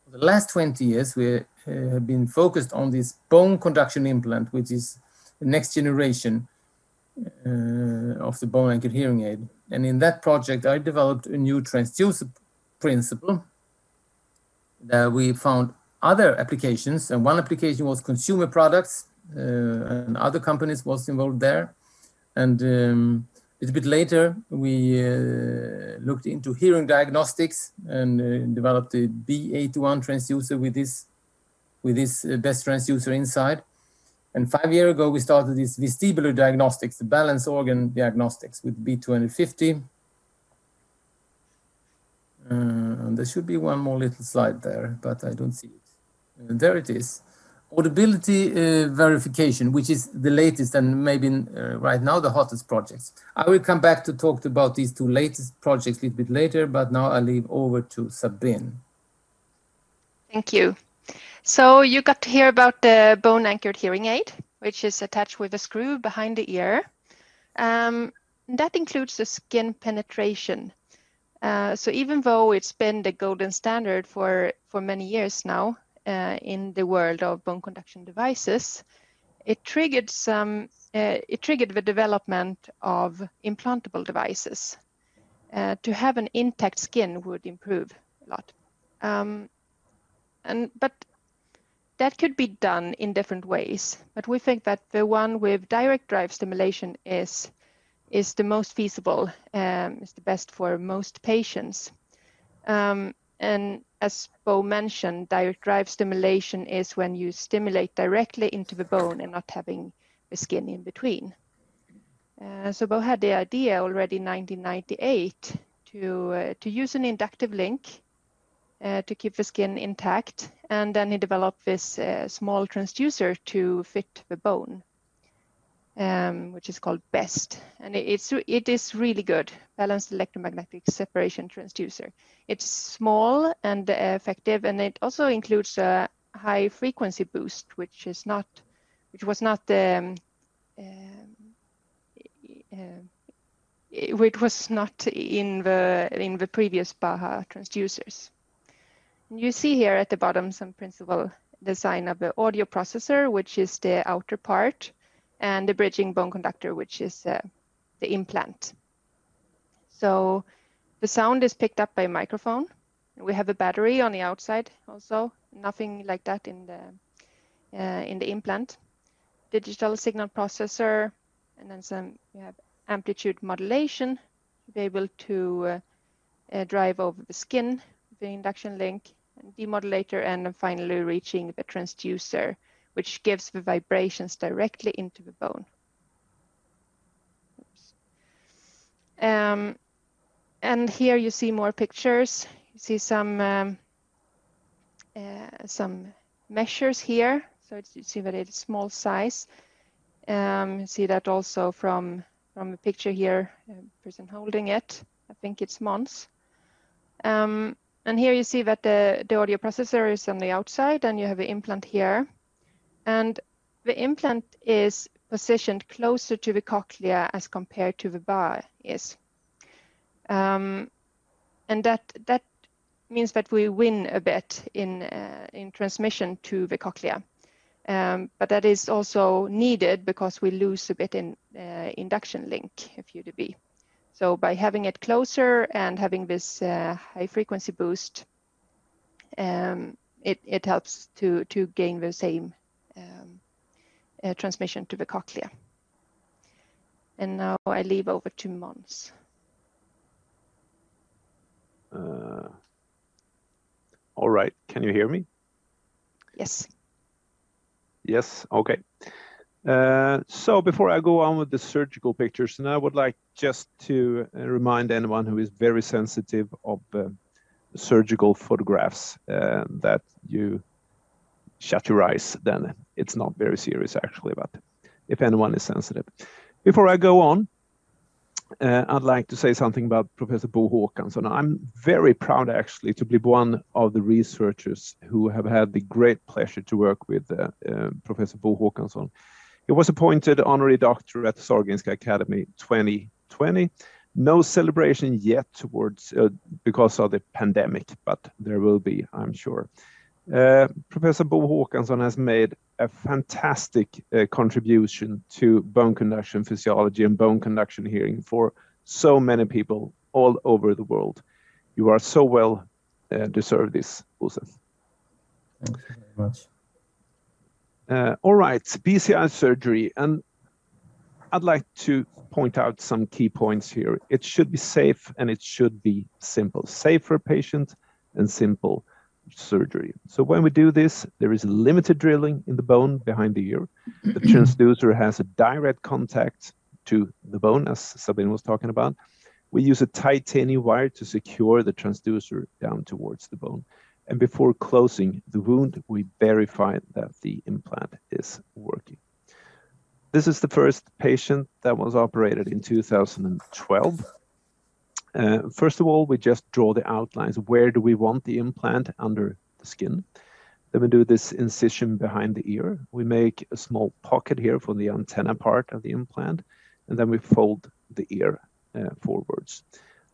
For the last 20 years, we uh, have been focused on this bone conduction implant, which is the next generation uh, of the bone anchored hearing aid. And in that project, I developed a new transducer principle that we found other applications. And one application was consumer products, and other companies was involved there. And um, a little bit later, we uh, looked into hearing diagnostics and uh, developed the B81 transducer with this, with this uh, best transducer inside. And five years ago, we started this vestibular diagnostics, the balance organ diagnostics with B250. Uh, and there should be one more little slide there, but I don't see it. Uh, there it is. Audibility uh, verification, which is the latest and maybe uh, right now the hottest projects. I will come back to talk about these two latest projects a little bit later, but now I leave over to Sabine. Thank you. So you got to hear about the bone anchored hearing aid, which is attached with a screw behind the ear. Um, that includes the skin penetration. Uh, so even though it's been the golden standard for, for many years now, uh, in the world of bone conduction devices, it triggered some. Uh, it triggered the development of implantable devices. Uh, to have an intact skin would improve a lot, um, and but that could be done in different ways. But we think that the one with direct drive stimulation is is the most feasible, um, is the best for most patients. Um, and as Bo mentioned, direct drive stimulation is when you stimulate directly into the bone and not having the skin in between. Uh, so Bo had the idea already in 1998 to, uh, to use an inductive link uh, to keep the skin intact. And then he developed this uh, small transducer to fit the bone um, which is called BEST. And it, it's, it is really good, balanced electromagnetic separation transducer. It's small and effective, and it also includes a high frequency boost, which is not, which was not um, uh, it was not in the in the previous Baha transducers. And you see here at the bottom some principal design of the audio processor, which is the outer part, and the bridging bone conductor, which is uh, the implant. So the sound is picked up by a microphone. We have a battery on the outside also, nothing like that in the uh, in the implant. Digital signal processor, and then some we have amplitude modulation to be able to uh, uh, drive over the skin, the induction link, and demodulator, and finally reaching the transducer which gives the vibrations directly into the bone. Um, and here you see more pictures. You see some um, uh, some measures here. So you see that it's small size. Um, you see that also from from the picture here, person holding it. I think it's Måns. Um, and here you see that the, the audio processor is on the outside and you have the implant here. And the implant is positioned closer to the cochlea as compared to the bar is. Um, and that, that means that we win a bit in, uh, in transmission to the cochlea. Um, but that is also needed because we lose a bit in uh, induction link, FUDB. So by having it closer and having this uh, high frequency boost, um, it, it helps to, to gain the same um, uh, transmission to the cochlea. And now I leave over to Måns. Uh, all right, can you hear me? Yes. Yes, okay. Uh, so before I go on with the surgical pictures, and I would like just to uh, remind anyone who is very sensitive of uh, surgical photographs uh, that you shut your eyes, then it's not very serious actually, but if anyone is sensitive. Before I go on, uh, I'd like to say something about Professor Bo Håkansson. I'm very proud actually to be one of the researchers who have had the great pleasure to work with uh, uh, Professor Bo Håkansson. He was appointed honorary doctor at the Sahlgrenska Academy 2020. No celebration yet towards uh, because of the pandemic, but there will be, I'm sure. Uh, Professor Bo Håkansson has made a fantastic uh, contribution to bone conduction physiology and bone conduction hearing for so many people all over the world. You are so well uh, deserve this, Bosse. Thank you very much. Uh, all right, BCI surgery, and I'd like to point out some key points here. It should be safe and it should be simple. Safe for patient and simple surgery. So when we do this, there is limited drilling in the bone behind the ear. The transducer has a direct contact to the bone, as Sabine was talking about. We use a titanium wire to secure the transducer down towards the bone. And before closing the wound, we verify that the implant is working. This is the first patient that was operated in 2012. Uh, first of all, we just draw the outlines. Where do we want the implant under the skin? Then we do this incision behind the ear. We make a small pocket here for the antenna part of the implant, and then we fold the ear uh, forwards.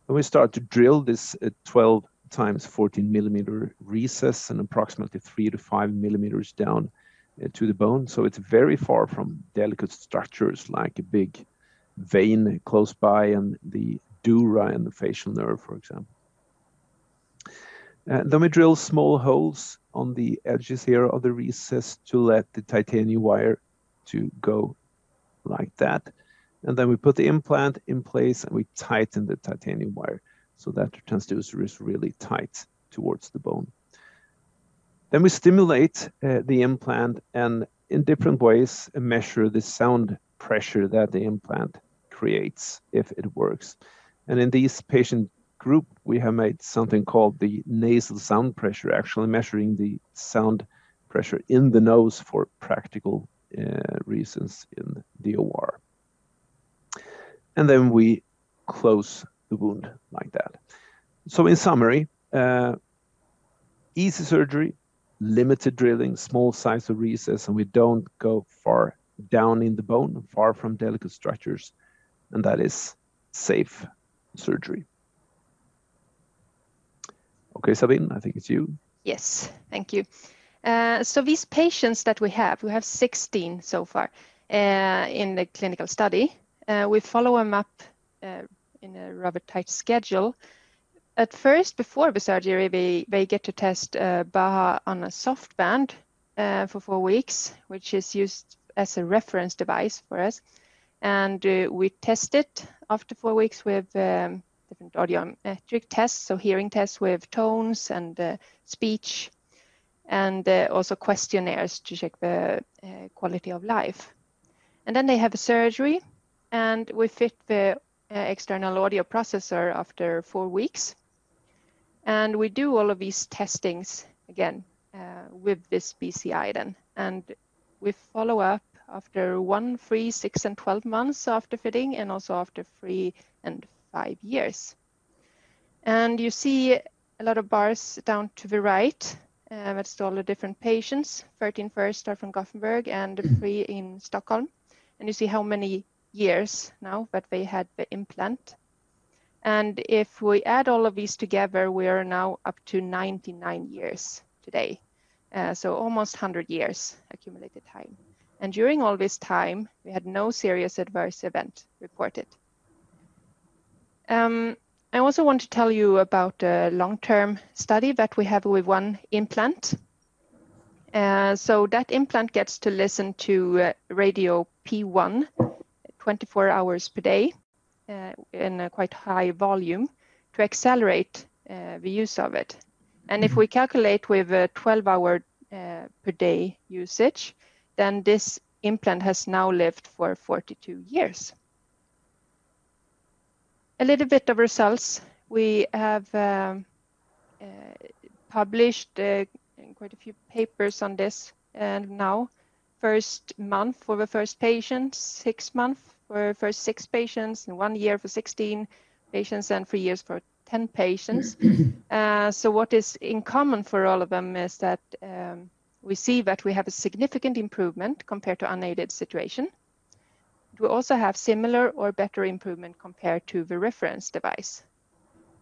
And we start to drill this uh, 12 times 14 millimeter recess and approximately three to five millimeters down uh, to the bone. So it's very far from delicate structures like a big vein close by and the dura and the facial nerve, for example. And then we drill small holes on the edges here of the recess to let the titanium wire to go like that. And then we put the implant in place and we tighten the titanium wire so that the transducer is really tight towards the bone. Then we stimulate uh, the implant and in different ways measure the sound pressure that the implant creates if it works. And in this patient group, we have made something called the nasal sound pressure, actually measuring the sound pressure in the nose for practical uh, reasons in the OR. And then we close the wound like that. So in summary, uh, easy surgery, limited drilling, small size of recess, and we don't go far down in the bone, far from delicate structures, and that is safe surgery. Okay, Sabine, I think it's you. Yes, thank you. Uh, so these patients that we have, we have 16 so far uh, in the clinical study. Uh, we follow them up uh, in a rather tight schedule. At first, before the surgery, they, they get to test uh, BAHA on a soft band uh, for four weeks, which is used as a reference device for us. And uh, we test it after four weeks with um, different audiometric tests, so hearing tests with tones and uh, speech, and uh, also questionnaires to check the uh, quality of life. And then they have a surgery, and we fit the uh, external audio processor after four weeks. And we do all of these testings again uh, with this BCI then. And we follow up after one, three, six, and 12 months after fitting, and also after three and five years. And you see a lot of bars down to the right. Uh, that's all the different patients. 13 first are from Gothenburg and three in Stockholm. And you see how many years now that they had the implant. And if we add all of these together, we are now up to 99 years today. Uh, so almost 100 years accumulated time. And during all this time, we had no serious adverse event reported. Um, I also want to tell you about a long-term study that we have with one implant. Uh, so that implant gets to listen to uh, radio P1 24 hours per day uh, in a quite high volume to accelerate uh, the use of it. And if we calculate with a 12 hour uh, per day usage, then this implant has now lived for 42 years. A little bit of results. We have um, uh, published uh, quite a few papers on this and now first month for the first patient, six months for first six patients, and one year for 16 patients, and three years for 10 patients. <clears throat> uh, so what is in common for all of them is that um, we see that we have a significant improvement compared to unaided situation. We also have similar or better improvement compared to the reference device,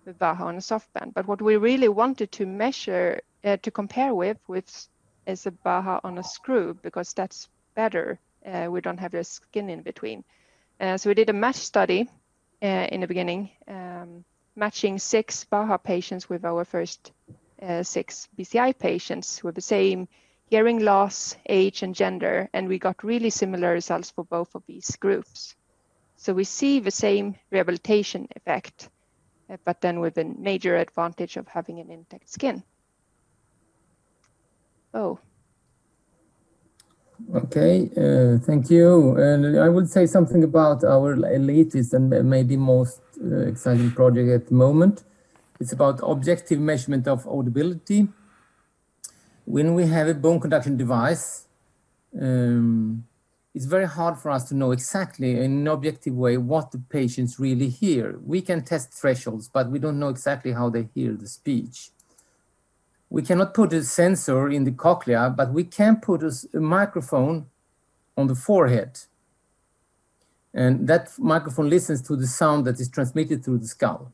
the Baha on a softband. But what we really wanted to measure, uh, to compare with, with is a Baha on a screw because that's better. Uh, we don't have the skin in between. Uh, so we did a match study uh, in the beginning, um, matching six Baha patients with our first uh, six BCI patients with the same hearing loss, age, and gender, and we got really similar results for both of these groups. So we see the same rehabilitation effect, uh, but then with a major advantage of having an intact skin. Oh. Okay, uh, thank you. And I will say something about our latest and maybe most uh, exciting project at the moment. It's about objective measurement of audibility. When we have a bone conduction device, um, it's very hard for us to know exactly in an objective way what the patients really hear. We can test thresholds, but we don't know exactly how they hear the speech. We cannot put a sensor in the cochlea, but we can put a, a microphone on the forehead. And that microphone listens to the sound that is transmitted through the skull.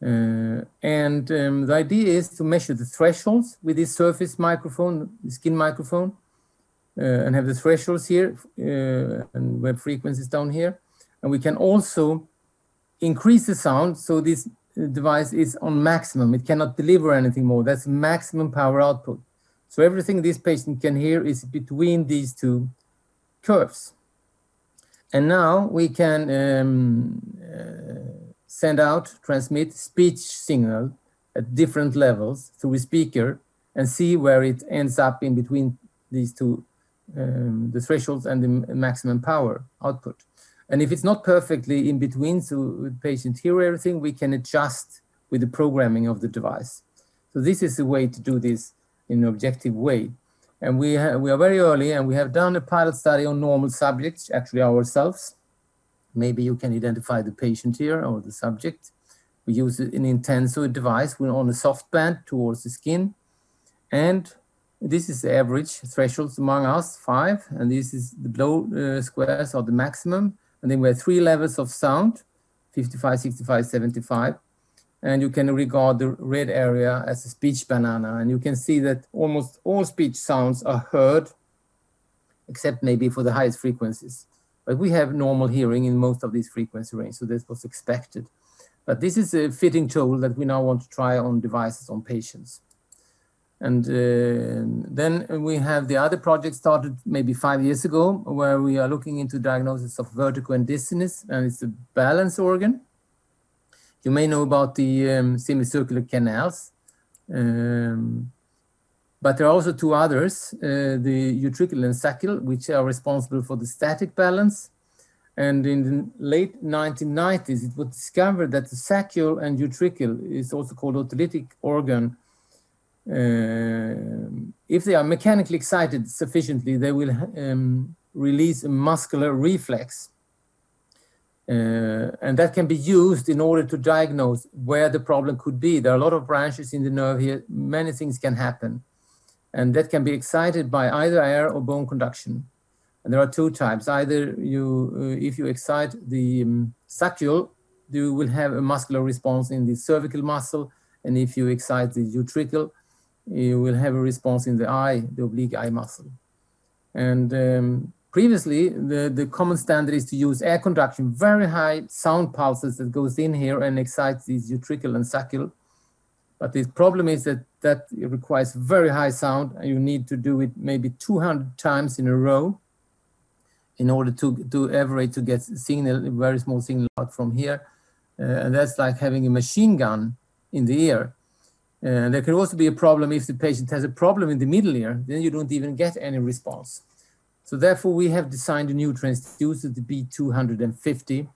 Uh, and um, the idea is to measure the thresholds with this surface microphone, skin microphone, uh, and have the thresholds here uh, and web frequencies down here. And we can also increase the sound so this device is on maximum. It cannot deliver anything more. That's maximum power output. So everything this patient can hear is between these two curves. And now we can um, uh, send out, transmit speech signal at different levels through a speaker and see where it ends up in between these two, um, the thresholds and the maximum power output. And if it's not perfectly in between, so the patient hear everything, we can adjust with the programming of the device. So this is a way to do this in an objective way. And we, we are very early and we have done a pilot study on normal subjects, actually ourselves. Maybe you can identify the patient here or the subject. We use an Intenso device We're on a soft band towards the skin. And this is the average thresholds among us, five. And this is the below uh, squares are the maximum. And then we have three levels of sound, 55, 65, 75. And you can regard the red area as a speech banana. And you can see that almost all speech sounds are heard, except maybe for the highest frequencies. But we have normal hearing in most of these frequency ranges, so this was expected. But this is a fitting tool that we now want to try on devices on patients. And uh, then we have the other project started maybe five years ago, where we are looking into diagnosis of vertigo and dizziness, and it's a balance organ. You may know about the um, semicircular canals, um, but there are also two others, uh, the utricle and saccule, which are responsible for the static balance. And in the late 1990s, it was discovered that the saccule and utricle is also called otolithic organ uh, if they are mechanically excited sufficiently, they will um, release a muscular reflex. Uh, and that can be used in order to diagnose where the problem could be. There are a lot of branches in the nerve here. Many things can happen. And that can be excited by either air or bone conduction. And there are two types. Either you, uh, if you excite the um, saccule, you will have a muscular response in the cervical muscle. And if you excite the utricle, you will have a response in the eye, the oblique eye muscle. And um, previously, the, the common standard is to use air conduction, very high sound pulses that goes in here and excites these utricle and saccule. But the problem is that that requires very high sound and you need to do it maybe 200 times in a row in order to, to average to get signal, very small signal out from here. Uh, and that's like having a machine gun in the ear. And there can also be a problem if the patient has a problem in the middle ear, then you don't even get any response. So therefore, we have designed a new transducer, the B250.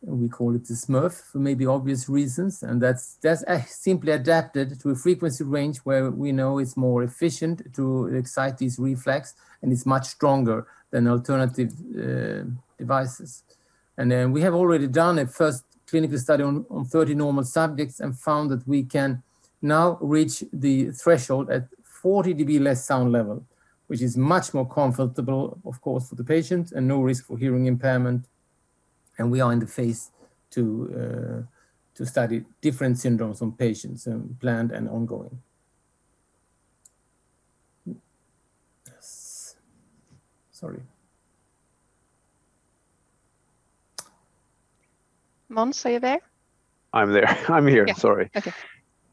We call it the Smurf for maybe obvious reasons. And that's, that's simply adapted to a frequency range where we know it's more efficient to excite these reflex and it's much stronger than alternative uh, devices. And then we have already done a first clinical study on, on 30 normal subjects and found that we can now reach the threshold at 40 dB less sound level, which is much more comfortable, of course, for the patient and no risk for hearing impairment. And we are in the phase to, uh, to study different syndromes on patients, um, planned and ongoing. Yes. Sorry. Måns, are you there? I'm there. <laughs> I'm here. Yeah. Sorry. Okay.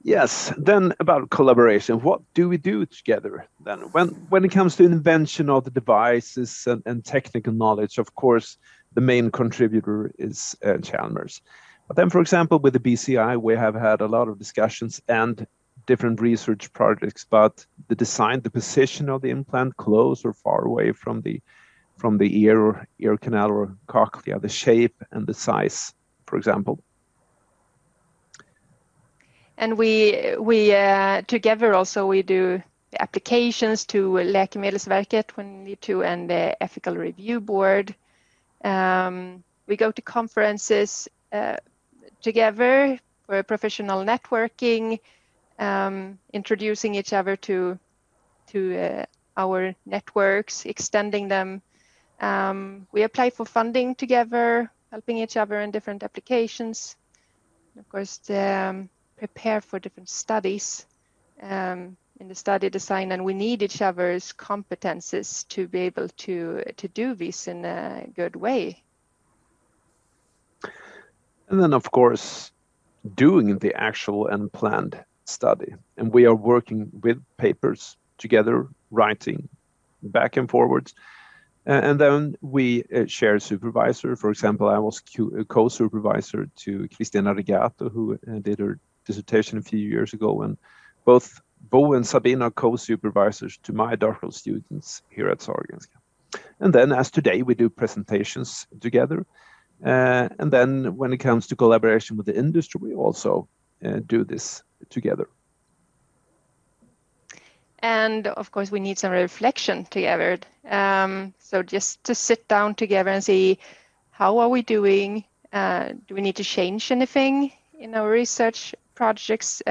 Yes. Then about collaboration, what do we do together then? When when it comes to invention of the devices and, and technical knowledge, of course, the main contributor is uh, Chalmers. But then, for example, with the BCI, we have had a lot of discussions and different research projects about the design, the position of the implant, close or far away from the from the ear or ear canal or cochlea, the shape and the size, for example. And we we uh, together also we do applications to Läkemedelsverket when we need to and the ethical review board. Um, we go to conferences uh, together for professional networking, um, introducing each other to to uh, our networks, extending them. Um, we apply for funding together, helping each other in different applications. Of course, the, um, prepare for different studies um, in the study design, and we need each other's competences to be able to to do this in a good way. And then, of course, doing the actual and planned study. And we are working with papers together, writing back and forwards. And then we uh, share supervisor. For example, I was co-supervisor to Cristina Rigato, who uh, did her dissertation a few years ago, and both Bo and Sabina are co-supervisors to my doctoral students here at Sahlgrenska. And then, as today, we do presentations together. Uh, and then, when it comes to collaboration with the industry, we also uh, do this together. And of course, we need some reflection together. Um, so just to sit down together and see how are we doing? Uh, do we need to change anything in our research projects?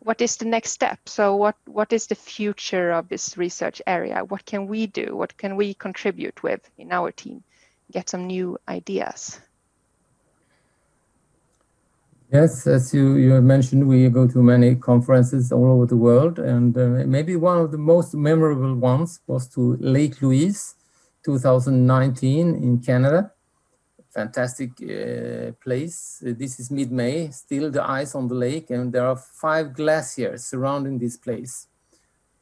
What is the next step? So what, what is the future of this research area? What can we do? What can we contribute with in our team? Get some new ideas. Yes, as you, you mentioned, we go to many conferences all over the world, and uh, maybe one of the most memorable ones was to Lake Louise, 2019 in Canada. Fantastic uh, place. This is mid-May, still the ice on the lake, and there are five glaciers surrounding this place.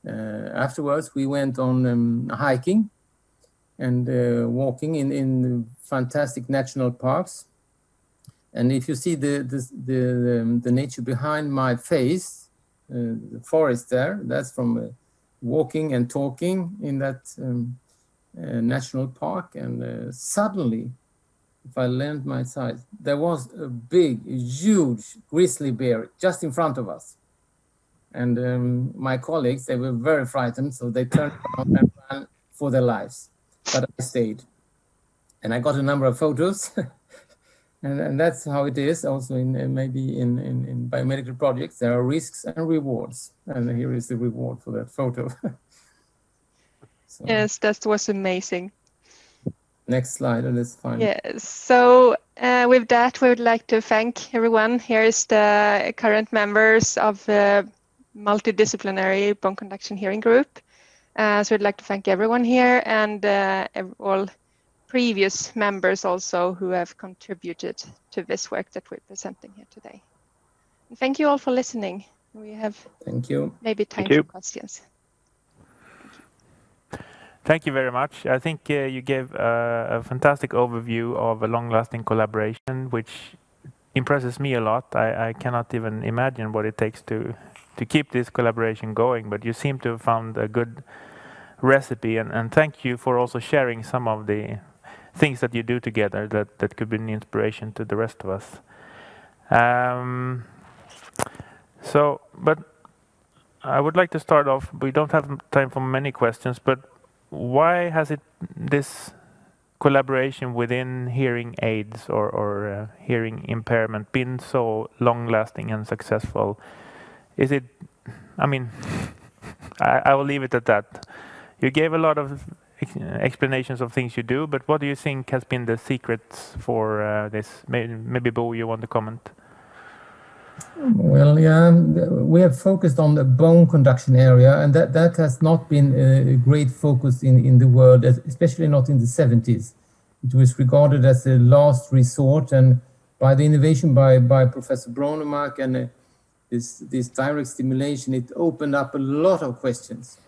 Uh, afterwards, we went on um, hiking and uh, walking in, in fantastic national parks and if you see the the the, um, the nature behind my face, uh, the forest there, that's from uh, walking and talking in that um, uh, national park. And suddenly, if I lend my side, there was a big, huge grizzly bear just in front of us. And um, my colleagues, they were very frightened, so they turned around and ran for their lives. But I stayed. And I got a number of photos <laughs> And, and that's how it is also in uh, maybe in, in, in biomedical projects. There are risks and rewards. And here is the reward for that photo. <laughs> so, yes, that was amazing. Next slide, and let's find. Yes. So uh, with that, we would like to thank everyone. Here is the current members of the multidisciplinary bone conduction hearing group. Uh, so we'd like to thank everyone here and uh, all previous members also who have contributed to this work that we're presenting here today. And thank you all for listening. We have thank you. maybe time thank for you. questions. Thank you very much. I think uh, you gave uh, a fantastic overview of a long-lasting collaboration, which impresses me a lot. I, I, cannot even imagine what it takes to to keep this collaboration going, but you seem to have found a good recipe, and, and thank you for also sharing some of the things that you do together that, that could be an inspiration to the rest of us. Um, so, but I would like to start off. We don't have time for many questions, but why has it this collaboration within hearing aids or, or uh, hearing impairment been so long lasting and successful? Is it, I mean, <laughs> I will leave it at that. You gave a lot of explanations of things you do, but what do you think has been the secrets for this? Maybe, Bo, you want to comment? Well, yeah. We have focused on the bone conduction area, and that that has not been a great focus in in the world, especially not in the '70s. It was regarded as a last resort, and by the innovation by by Professor Brånemark and uh, this this direct stimulation, it opened up a lot of questions.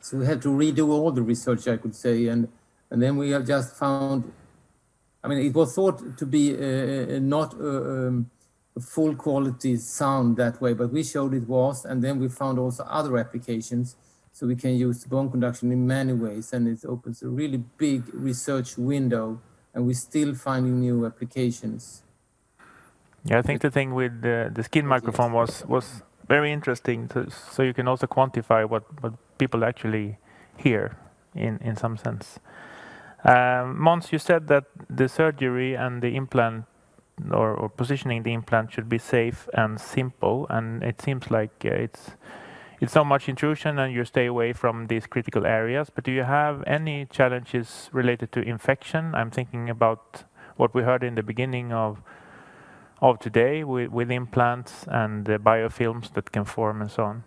So we had to redo all the research, I could say, and and then we have just found I mean, It was thought to be uh, uh, not a full quality sound that way, but we showed it was, and then we found also other applications. So we can use bone conduction in many ways, and it opens a really big research window, and we're still finding new applications. Yeah, I think the thing with the skin microphone was was very interesting, so you can also quantify what what people actually hear in in some sense. Um, Måns, you said that the surgery and the implant or positioning the implant should be safe and simple, and it seems like it's it's not much intrusion and you stay away from these critical areas. But do you have any challenges related to infection? I'm thinking about what we heard in the beginning of of today with with implants and the biofilms that can form and so on.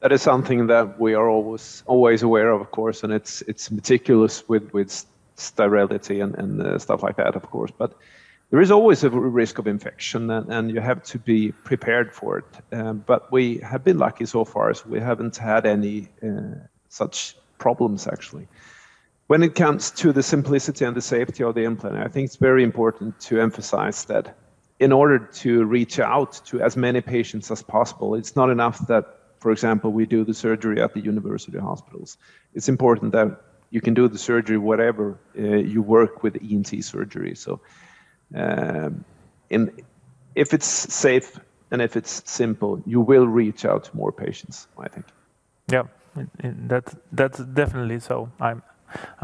That is something that we are always always aware of of course, and it's it's meticulous with with sterility and uh, stuff like that, of course. But there is always a risk of infection, and you have to be prepared for it. Um, but we have been lucky so far as we haven't had any uh, such problems, actually. When it comes to the simplicity and the safety of the implant, I think it's very important to emphasize that in order to reach out to as many patients as possible, it's not enough that, for example, we do the surgery at the university hospitals. It's important that you can do the surgery wherever uh, you work with ENT surgery. So um if it's safe and if it's simple, you will reach out to more patients, I think. Yeah. That's definitely so.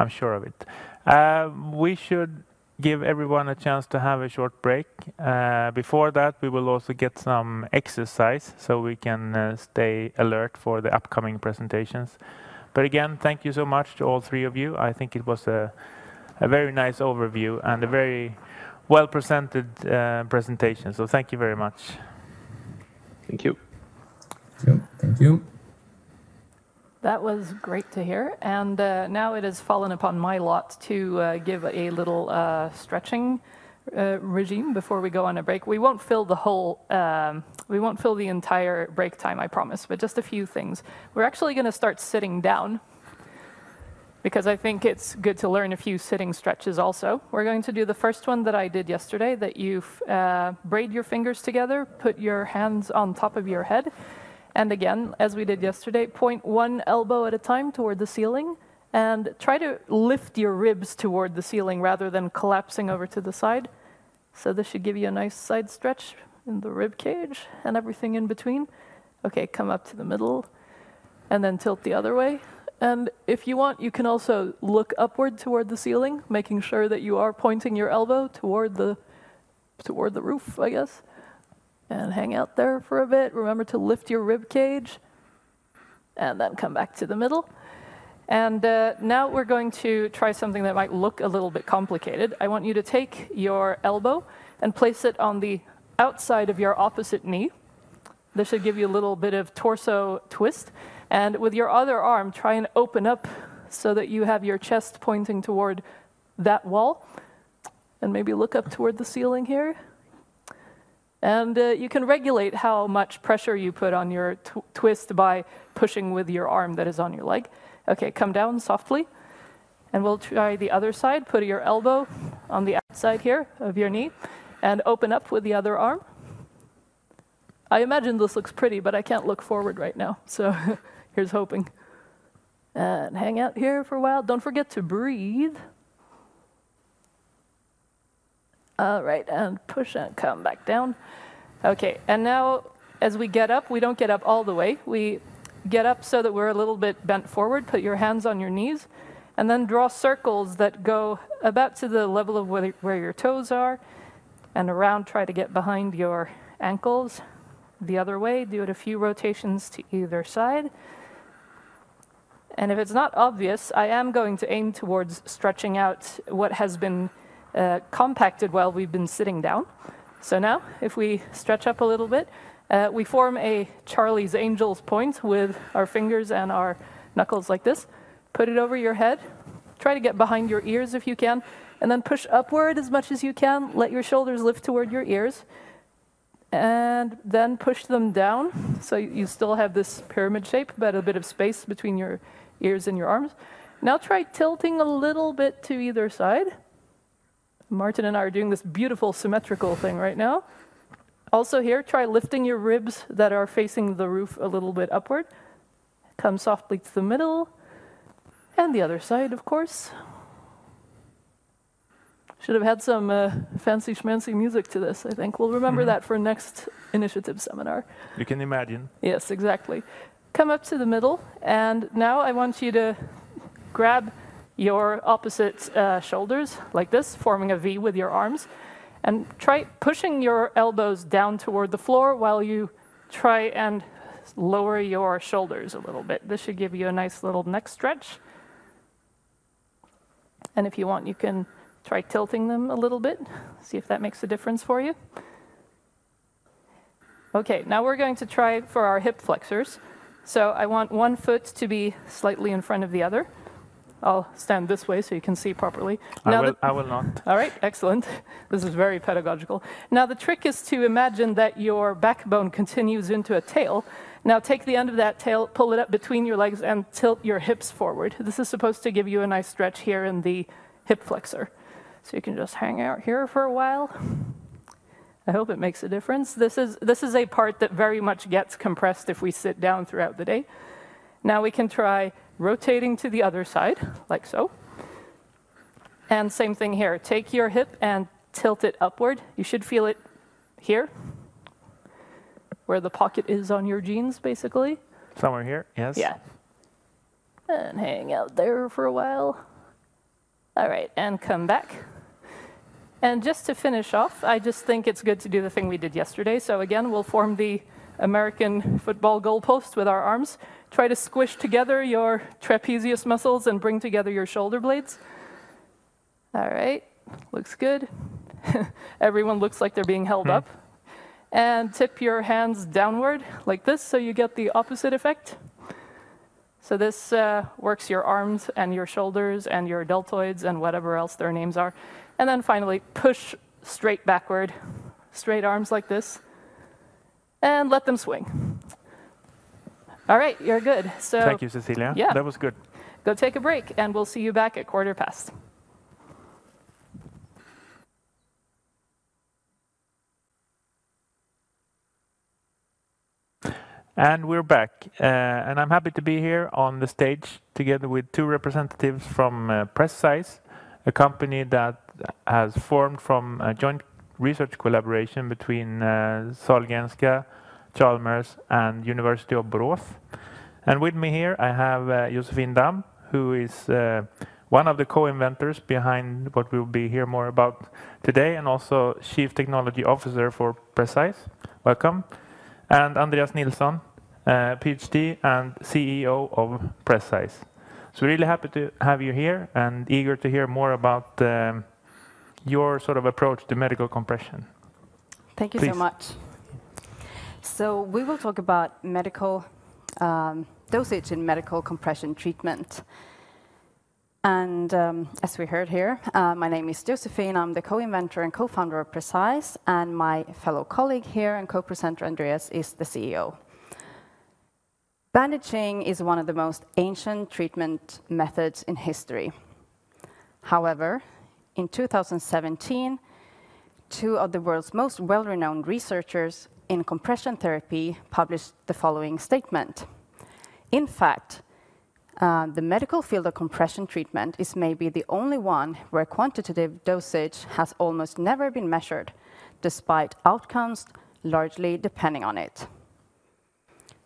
I'm sure of it. Uh, we should give everyone a chance to have a short break. Uh, before that, we will also get some exercise so we can stay alert for the upcoming presentations. But again, thank you so much to all three of you. I think it was a very nice overview and a very well-presented uh, presentation. So thank you very much. Thank you. Thank you. That was great to hear. And uh, now it has fallen upon my lot to uh, give a little uh, stretching regime before we go on a break. We won't fill the whole, um, we won't fill the entire break time, I promise, but just a few things. We're actually going to start sitting down because I think it's good to learn a few sitting stretches also. We're going to do the first one that I did yesterday, that you braid your fingers together, put your hands on top of your head, and again, as we did yesterday, point one elbow at a time toward the ceiling and try to lift your ribs toward the ceiling rather than collapsing over to the side. So this should give you a nice side stretch in the rib cage and everything in between. Okay, come up to the middle and then tilt the other way. And if you want, you can also look upward toward the ceiling, making sure that you are pointing your elbow toward the toward the roof, I guess, and hang out there for a bit. Remember to lift your rib cage and then come back to the middle. And uh, now we're going to try something that might look a little bit complicated. I want you to take your elbow and place it on the outside of your opposite knee. This should give you a little bit of torso twist. And with your other arm, try and open up so that you have your chest pointing toward that wall. And maybe look up toward the ceiling here. And uh, you can regulate how much pressure you put on your twist by pushing with your arm that is on your leg. Okay, come down softly, and we'll try the other side. Put your elbow on the outside here of your knee and open up with the other arm. I imagine this looks pretty, but I can't look forward right now, so <laughs> here's hoping. And hang out here for a while. Don't forget to breathe. All right, and push and come back down. Okay, and now as we get up, we don't get up all the way. We get up so that we're a little bit bent forward. Put your hands on your knees, and then draw circles that go about to the level of where your toes are and around. Try to get behind your ankles the other way. Do it a few rotations to either side. And if it's not obvious, I am going to aim towards stretching out what has been uh, compacted while we've been sitting down. So now, if we stretch up a little bit, uh, we form a Charlie's Angels point with our fingers and our knuckles like this. Put it over your head. Try to get behind your ears if you can. And then push upward as much as you can. Let your shoulders lift toward your ears. And then push them down. So you still have this pyramid shape, but a bit of space between your ears and your arms. Now try tilting a little bit to either side. Martin and I are doing this beautiful symmetrical thing right now. Also here, try lifting your ribs that are facing the roof a little bit upward. Come softly to the middle. And the other side, of course. Should have had some uh, fancy schmancy music to this, I think. We'll remember that for next initiative seminar. You can imagine. Yes, exactly. Come up to the middle, and now I want you to grab your opposite uh, shoulders like this, forming a V with your arms, and try pushing your elbows down toward the floor while you try and lower your shoulders a little bit. This should give you a nice little neck stretch. And if you want, you can Try tilting them a little bit, see if that makes a difference for you. Okay, now we're going to try for our hip flexors. So I want one foot to be slightly in front of the other. I'll stand this way so you can see properly. I, now will, I will not. all right, excellent. <laughs> This is very pedagogical. Now, the trick is to imagine that your backbone continues into a tail. Now, take the end of that tail, pull it up between your legs, and tilt your hips forward. This is supposed to give you a nice stretch here in the hip flexor. So you can just hang out here for a while. I hope it makes a difference. This is, this is a part that very much gets compressed if we sit down throughout the day. Now we can try rotating to the other side, like so. And same thing here. Take your hip and tilt it upward. You should feel it here, where the pocket is on your jeans, basically. Somewhere here, yes. Yeah. And hang out there for a while. All right, and come back. And just to finish off, I just think it's good to do the thing we did yesterday. So again, we'll form the American football goalpost with our arms. Try to squish together your trapezius muscles and bring together your shoulder blades. All right, looks good. <laughs> Everyone looks like they're being held up. And tip your hands downward like this so you get the opposite effect. So this uh, works your arms and your shoulders and your deltoids and whatever else their names are. And then finally, push straight backward, straight arms like this, and let them swing. All right, you're good. So Thank you, Cecilia. Yeah. That was good. go take a break, and we'll see you back at quarter past. And we're back. Uh, and I'm happy to be here on the stage together with two representatives from uh, PressCise, a company that has formed from a joint research collaboration between uh, Sahlgrenska, Chalmers, and University of Borås. And with me here, I have uh, Josefin Damm, who is uh, one of the co-inventors behind what we'll be hear more about today, and also Chief Technology Officer for PressCise. Welcome. And Andreas Nilsson, uh, PhD and CEO of PressCise. So really happy to have you here and eager to hear more about um, your sort of approach to medical compression. Thank you Please. so much. So we will talk about medical um, dosage in medical compression treatment. And um, as we heard here, uh, my name is Josefin. I'm the co-inventor and co-founder of PressCise, and my fellow colleague here and co-presenter Andreas is the CEO. Bandaging is one of the most ancient treatment methods in history. However, in 2017, two of the world's most well-renowned researchers in compression therapy published the following statement. In fact, uh, the medical field of compression treatment is maybe the only one where quantitative dosage has almost never been measured, despite outcomes largely depending on it.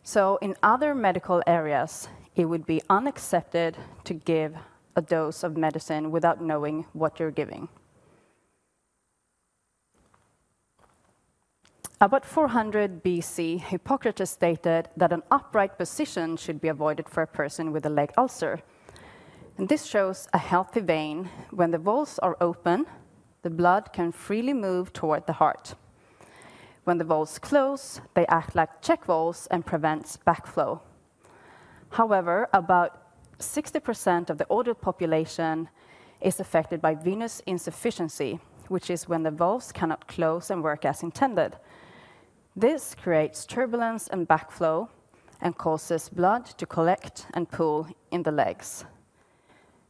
So in other medical areas, it would be unaccepted to give a dose of medicine without knowing what you're giving. About 400 BC, Hippocrates stated that an upright position should be avoided for a person with a leg ulcer. And this shows a healthy vein. When the valves are open, the blood can freely move toward the heart. When the valves close, they act like check valves and prevents backflow. However, about 60% of the adult population is affected by venous insufficiency, which is when the valves cannot close and work as intended. This creates turbulence and backflow and causes blood to collect and pool in the legs.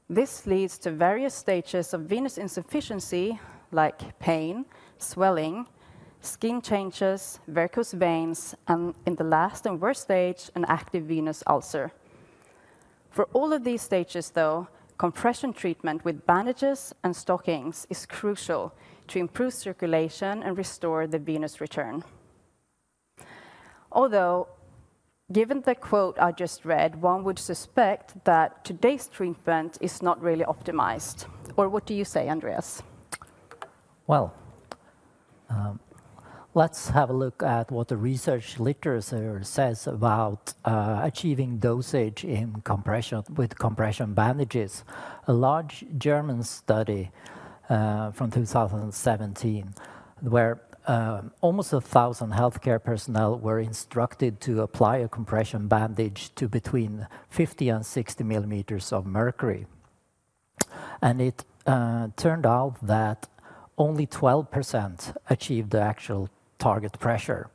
This leads to various stages of venous insufficiency, like pain, swelling, skin changes, varicose veins, and in the last and worst stage, an active venous ulcer. For all of these stages, though, compression treatment with bandages and stockings is crucial to improve circulation and restore the venous return. Although, given the quote I just read, one would suspect that today's treatment is not really optimized. Or what do you say, Andreas? Well, um, let's have a look at what the research literature says about uh, achieving dosage in compression with compression bandages. A large German study uh, from 2017 where uh, almost a thousand healthcare personnel were instructed to apply a compression bandage to between 50 and 60 millimeters of mercury. And it uh, turned out that only 12% achieved the actual target pressure.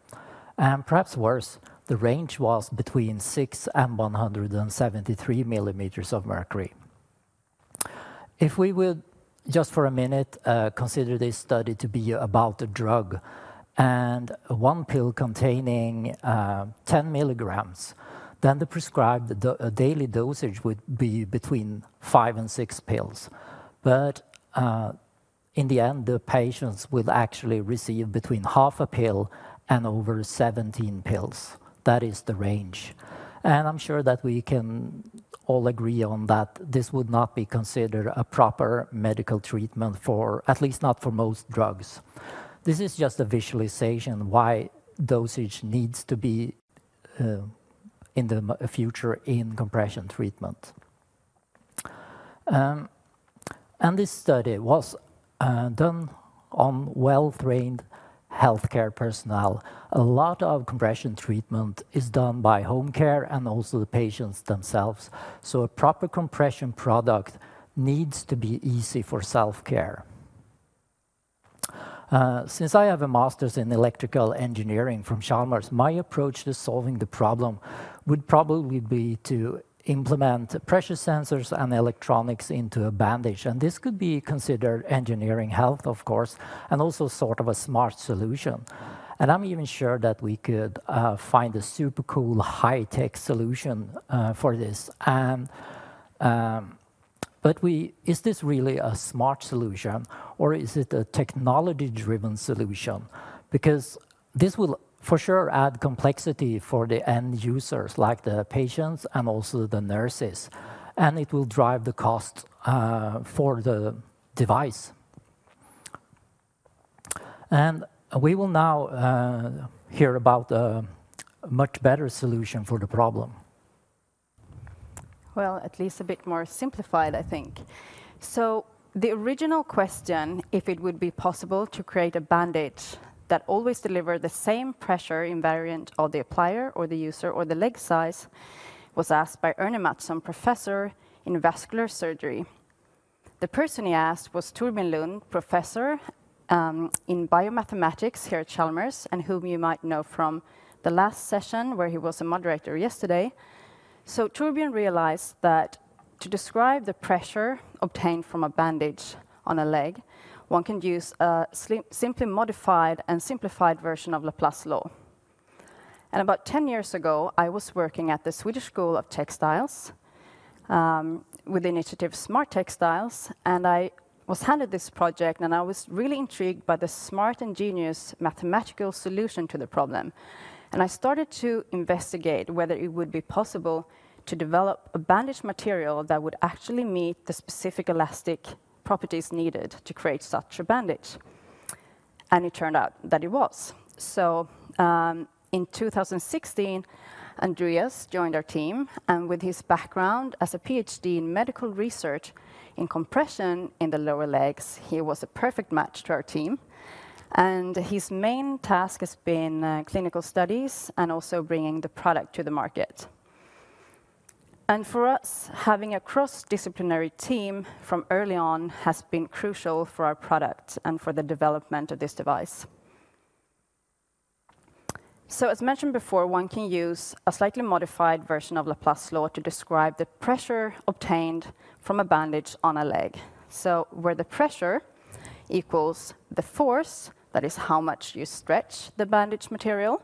And perhaps worse, the range was between 6 and 173 millimeters of mercury. If we would, just for a minute, uh, consider this study to be about a drug, and one pill containing uh, 10 milligrams, then the prescribed do uh, daily dosage would be between 5 and 6 pills. But uh, in the end, the patients will actually receive between half a pill and over 17 pills. That is the range. And I'm sure that we can all agree on that this would not be considered a proper medical treatment for, at least not for most drugs. This is just a visualization why dosage needs to be uh, in the future in compression treatment. Um, and this study was uh, done on well-trained healthcare personnel. A lot of compression treatment is done by home care and also the patients themselves. So a proper compression product needs to be easy for self-care. Uh, since I have a master's in electrical engineering from Chalmers, my approach to solving the problem would probably be to implement pressure sensors and electronics into a bandage. And this could be considered engineering health, of course, and also sort of a smart solution. And I'm even sure that we could uh, find a super cool high-tech solution uh, for this. And, um, but we, is this really a smart solution or is it a technology-driven solution? Because this will for sure add complexity for the end users, like the patients and also the nurses, and it will drive the cost uh, for the device. And we will now uh, hear about a much better solution for the problem. Well, at least a bit more simplified, I think. So the original question, if it would be possible to create a bandage that always deliver the same pressure invariant of the applier or the user or the leg size was asked by Erne Mattsson, professor in vascular surgery. The person he asked was Torbjörn Lundh, professor um, in biomathematics here at Chalmers, and whom you might know from the last session where he was a moderator yesterday. So Torbjörn realized that to describe the pressure obtained from a bandage on a leg, one can use a simply modified and simplified version of Laplace law. And about 10 years ago, I was working at the Swedish School of Textiles um, with the initiative Smart Textiles, and I was handed this project, and I was really intrigued by the smart and genius mathematical solution to the problem. And I started to investigate whether it would be possible to develop a bandage material that would actually meet the specific elastic properties needed to create such a bandage. And it turned out that it was. So um, in 2016, Andreas joined our team, and with his background as a PhD in medical research in compression in the lower legs, he was a perfect match to our team. And his main task has been uh, clinical studies and also bringing the product to the market. And for us, having a cross-disciplinary team from early on has been crucial for our product and for the development of this device. So as mentioned before, one can use a slightly modified version of Laplace law to describe the pressure obtained from a bandage on a leg. So where the pressure equals the force, that is how much you stretch the bandage material,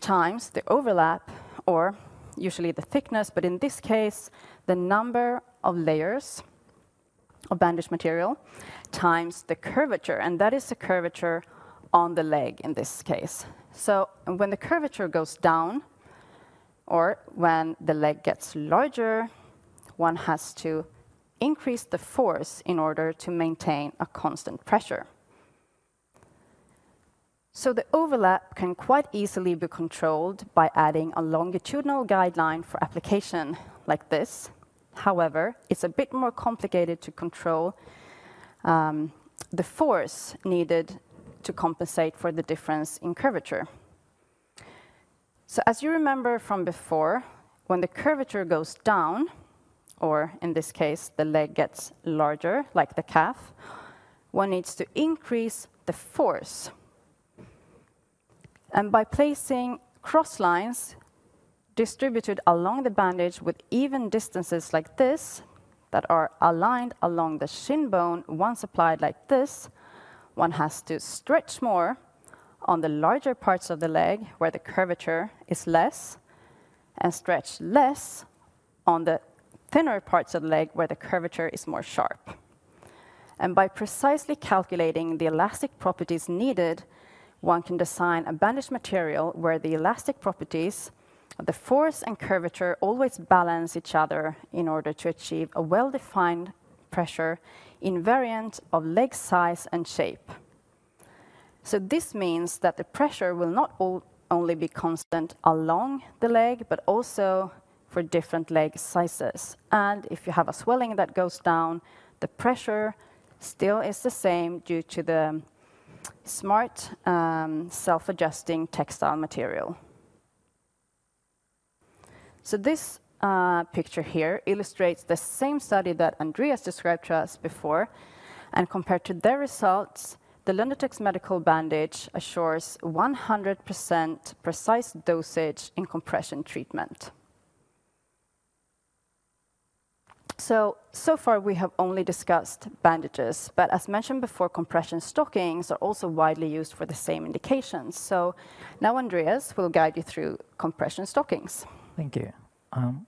times the overlap, or usually the thickness, but in this case, the number of layers of bandage material times the curvature, and that is the curvature on the leg in this case. So when the curvature goes down, or when the leg gets larger, one has to increase the force in order to maintain a constant pressure. So the overlap can quite easily be controlled by adding a longitudinal guideline for application like this. However, it's a bit more complicated to control um, the force needed to compensate for the difference in curvature. So as you remember from before, when the curvature goes down, or in this case, the leg gets larger, like the calf, one needs to increase the force. And by placing cross lines distributed along the bandage with even distances like this, that are aligned along the shin bone once applied like this, one has to stretch more on the larger parts of the leg where the curvature is less and stretch less on the thinner parts of the leg where the curvature is more sharp. And by precisely calculating the elastic properties needed, one can design a bandage material where the elastic properties, of the force and curvature always balance each other in order to achieve a well-defined pressure invariant of leg size and shape. So this means that the pressure will not only be constant along the leg, but also for different leg sizes. And if you have a swelling that goes down, the pressure still is the same due to the smart um, self-adjusting textile material. So this uh, picture here illustrates the same study that Andreas described to us before, and compared to their results, the Lundatex medical bandage assures 100% precise dosage in compression treatment. So, so far we have only discussed bandages, but as mentioned before, compression stockings are also widely used for the same indications. So now Andreas will guide you through compression stockings. Thank you. Um,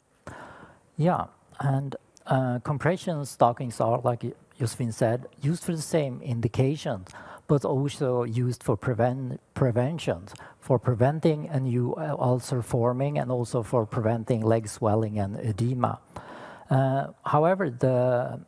yeah, and uh, compression stockings are, like Josefin said, used for the same indications, but also used for prevent prevention, for preventing a new ulcer forming and also for preventing leg swelling and edema. Uh, however, the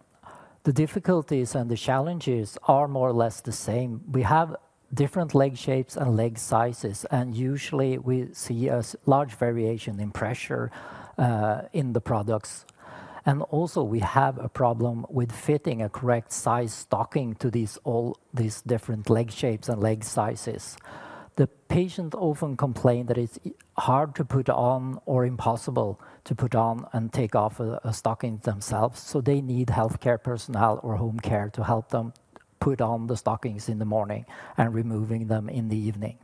the difficulties and the challenges are more or less the same. We have different leg shapes and leg sizes, and usually we see a large variation in pressure uh, in the products. And also we have a problem with fitting a correct size stocking to these all these different leg shapes and leg sizes. The patient often complain that it's hard to put on or impossible to put on and take off a, a stocking themselves. So they need healthcare personnel or home care to help them put on the stockings in the morning and removing them in the evening.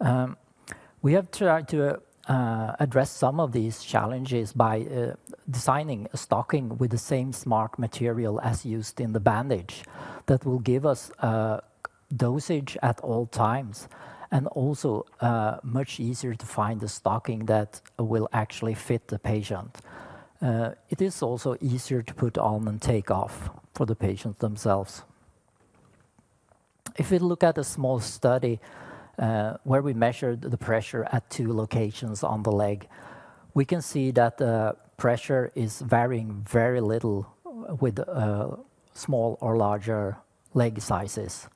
Um, we have tried to uh, address some of these challenges by uh, designing a stocking with the same smart material as used in the bandage that will give us uh, dosage at all times and also uh, much easier to find a stocking that will actually fit the patient. Uh, it is also easier to put on and take off for the patients themselves. If we look at a small study uh, where we measured the pressure at two locations on the leg, we can see that the pressure is varying very little with small or larger leg sizes.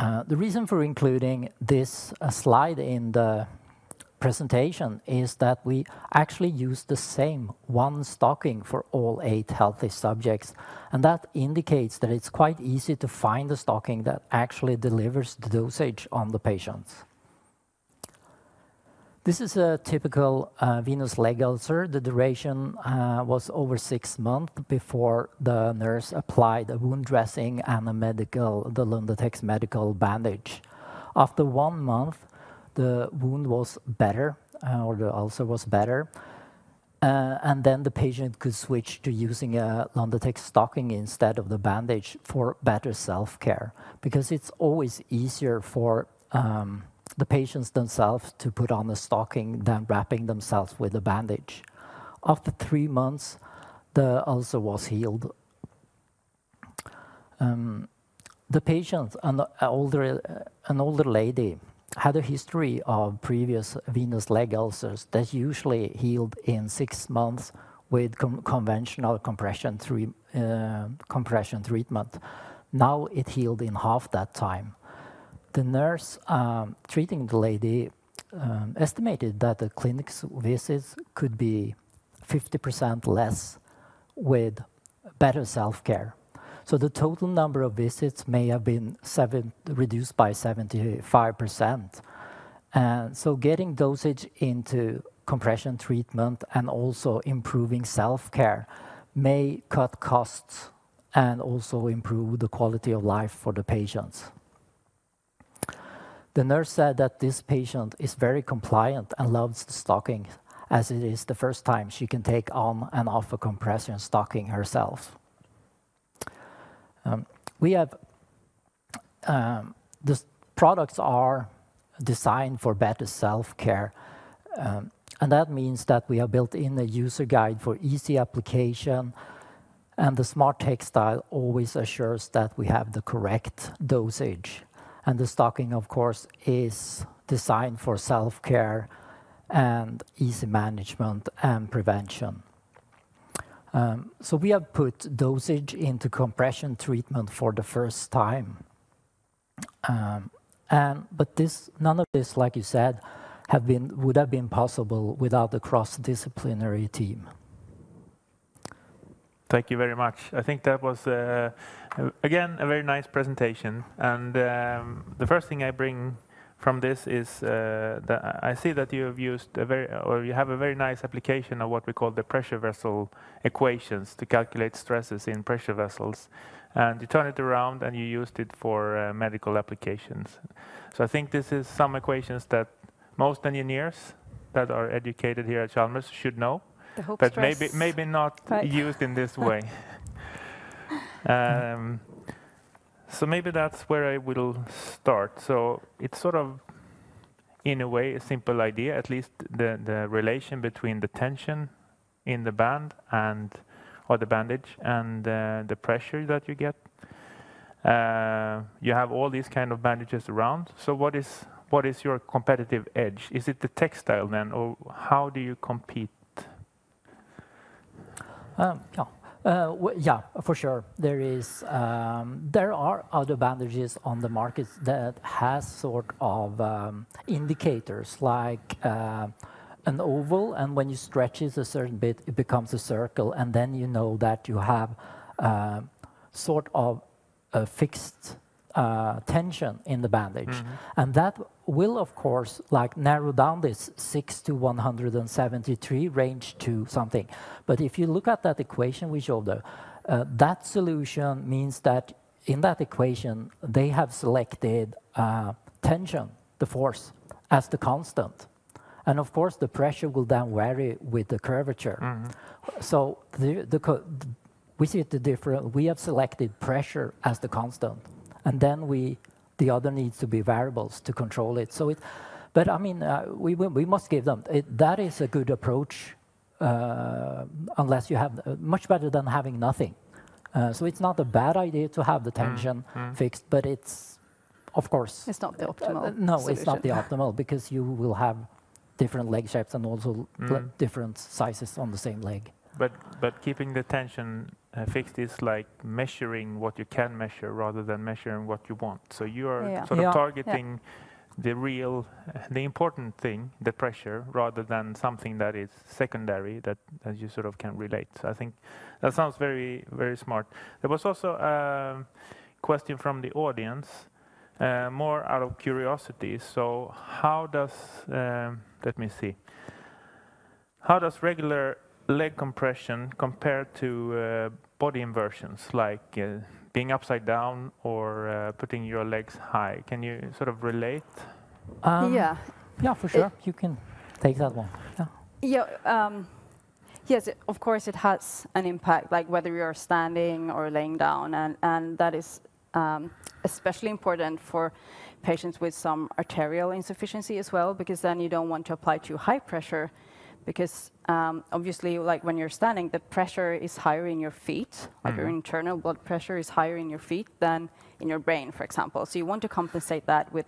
Uh, the reason for including this uh, slide in the presentation is that we actually use the same one stocking for all eight healthy subjects. And that indicates that it's quite easy to find a stocking that actually delivers the dosage on the patients. This is a typical uh, venous leg ulcer. The duration uh, was over six months before the nurse applied a wound dressing and a medical, the Lundatex medical bandage. After one month, the wound was better, uh, or the ulcer was better. And then the patient could switch to using a Lundatex stocking instead of the bandage for better self-care, because it's always easier for um, the patients themselves to put on a stocking than wrapping themselves with a bandage. After three months, the ulcer was healed. The patient, an older an older lady, had a history of previous venous leg ulcers that usually healed in six months with conventional compression, uh, compression treatment. Now it healed in half that time. The nurse um, treating the lady um, estimated that the clinic's visits could be 50% less with better self-care. So the total number of visits may have been reduced by 75%. And so getting dosage into compression treatment and also improving self-care may cut costs and also improve the quality of life for the patients. The nurse said that this patient is very compliant and loves the stocking, as it is the first time she can take on and off a compression stocking herself. Um, we have um, the products are designed for better self-care. Um, and that means that we have built in a user guide for easy application. And the smart textile always assures that we have the correct dosage. And the stocking, of course, is designed for self-care and easy management and prevention. Um, so we have put dosage into compression treatment for the first time. Um, and but this, none of this, like you said, have been, would have been possible without the cross-disciplinary team. Thank you very much. I think that was, uh, again, a very nice presentation. And um, the first thing I bring from this is uh, that I see that you have used a very, or you have a very nice application of what we call the pressure vessel equations to calculate stresses in pressure vessels. And you turn it around and you used it for uh, medical applications. So I think this is some equations that most engineers that are educated here at Chalmers should know, but maybe maybe not <laughs> used in this way. Um, so maybe that's where I will start. So it's sort of, in a way, a simple idea, at least the the relation between the tension in the band and or the bandage and uh, the pressure that you get. Uh, you have all these kind of bandages around. So what is what is your competitive edge? Is it the textile then, or how do you compete? Um, uh, yeah, for sure. There is, um, there are other bandages on the market that has sort of um, indicators like uh, an oval, and when you stretch it a certain bit, it becomes a circle, and then you know that you have uh, sort of a fixed Uh, tension in the bandage. Mm-hmm. And that will, of course, like narrow down this 6 to 173 range to something. But if you look at that equation we showed, uh, that solution means that in that equation, they have selected uh, tension, the force, as the constant. And of course, the pressure will then vary with the curvature. Mm-hmm. So we see the difference. We have selected pressure as the constant. And then we, the other needs to be variables to control it. So it, but I mean, uh, we we must give them. That is a good approach uh, unless you have uh, much better than having nothing. So it's not a bad idea to have the mm-hmm. tension fixed, but it's, of course. It's not the optimal. No, it's not the optimal because you will have different leg shapes and also mm. different sizes on the same leg. But, but keeping the tension fixed is like measuring what you can measure rather than measuring what you want. So you are Yeah. sort of Yeah. targeting the real, the important thing, the pressure, rather than something that is secondary that, that you sort of can relate. So I think that sounds very, very smart. There was also a question from the audience, uh, more out of curiosity. So how does, um, let me see. How does regular leg compression compare to uh, body inversions, like uh, being upside down or uh, putting your legs high? Can you sort of relate? Um, yeah. Yeah, for sure. you can take that one. Yeah. Yeah. Um, yes, it- of course, it has an impact, like whether you're standing or laying down, and, and that is um, especially important for patients with some arterial insufficiency as well, because then you don't want to apply too high pressure, because um, obviously, like when you're standing, the pressure is higher in your feet, like your internal blood pressure is higher in your feet than in your brain, for example. So you want to compensate that with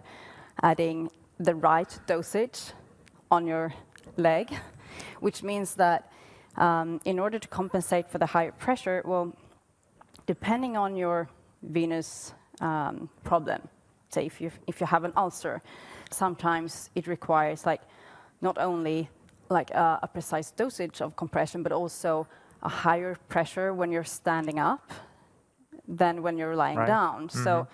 adding the right dosage on your leg, <laughs> which means that um, in order to compensate for the higher pressure, well, depending on your venous um, problem, say if you if you have an ulcer, sometimes it requires like not only like a, a precise dosage of compression, but also a higher pressure when you're standing up than when you're lying Right. down. So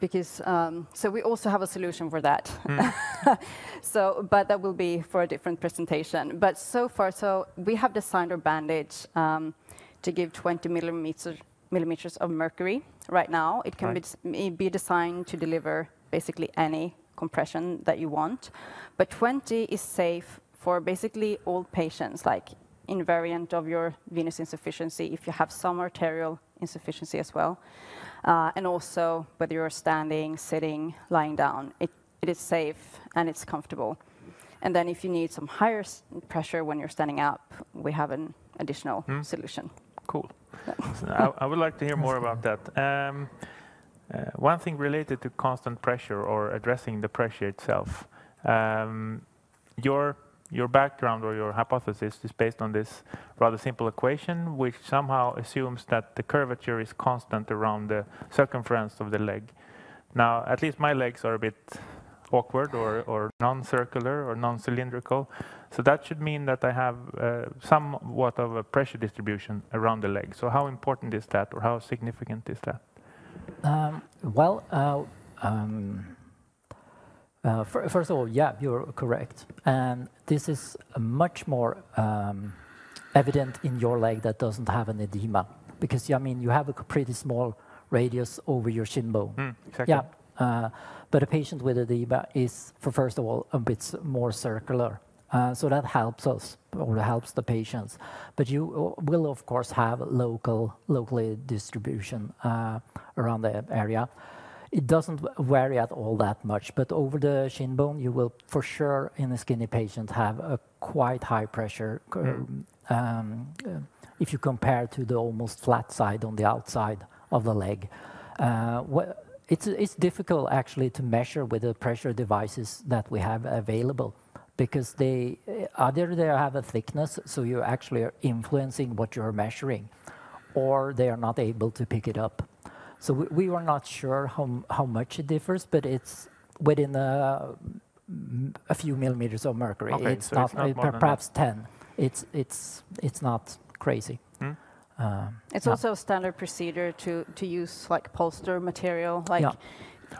because um, so we also have a solution for that. <laughs> so, but that will be for a different presentation. But so far, so we have designed our bandage um, to give 20 millimeters millimeters of mercury. Right now, it can Right. be, be designed to deliver basically any compression that you want. But 20 is safe for basically all patients, like invariant of your venous insufficiency, if you have some arterial insufficiency as well. Uh, and also whether you're standing, sitting, lying down, it, it is safe and it's comfortable. And then if you need some higher s- pressure when you're standing up, we have an additional solution. Cool. <laughs> I, I would like to hear more about that. Um, uh, one thing related to constant pressure or addressing the pressure itself. Um, your your background or your hypothesis is based on this rather simple equation, which somehow assumes that the curvature is constant around the circumference of the leg. Now, at least my legs are a bit awkward or, or non-circular or non-cylindrical. So that should mean that I have uh, somewhat of a pressure distribution around the leg. So how important is that or how significant is that? Um, well, uh, um, first of all, yeah, you're correct. And this is much more um, evident in your leg that doesn't have an edema. Because, I mean, you have a pretty small radius over your shin bone. Hmm, exactly. Yeah, uh, but a patient with edema is, for first of all, a bit more circular. Uh, so that helps us or helps the patients. But you uh, will, of course, have local, locally distribution uh, around the area. It doesn't vary at all that much, but over the shin bone, you will for sure in a skinny patient have a quite high pressure um, um, uh, if you compare to the almost flat side on the outside of the leg. Uh, it's, it's difficult actually to measure with the pressure devices that we have available because they uh, either they have a thickness, so you actually are influencing what you're measuring, or they are not able to pick it up. So we, we were not sure how, how much it differs, but it's within a, mm, a few millimeters of mercury. Okay, it's so not, it's not uh, more than that. perhaps 10. It's, it's, it's not crazy. Hmm? Um, It's Yeah. also a standard procedure to, to use like polster material, like Yeah.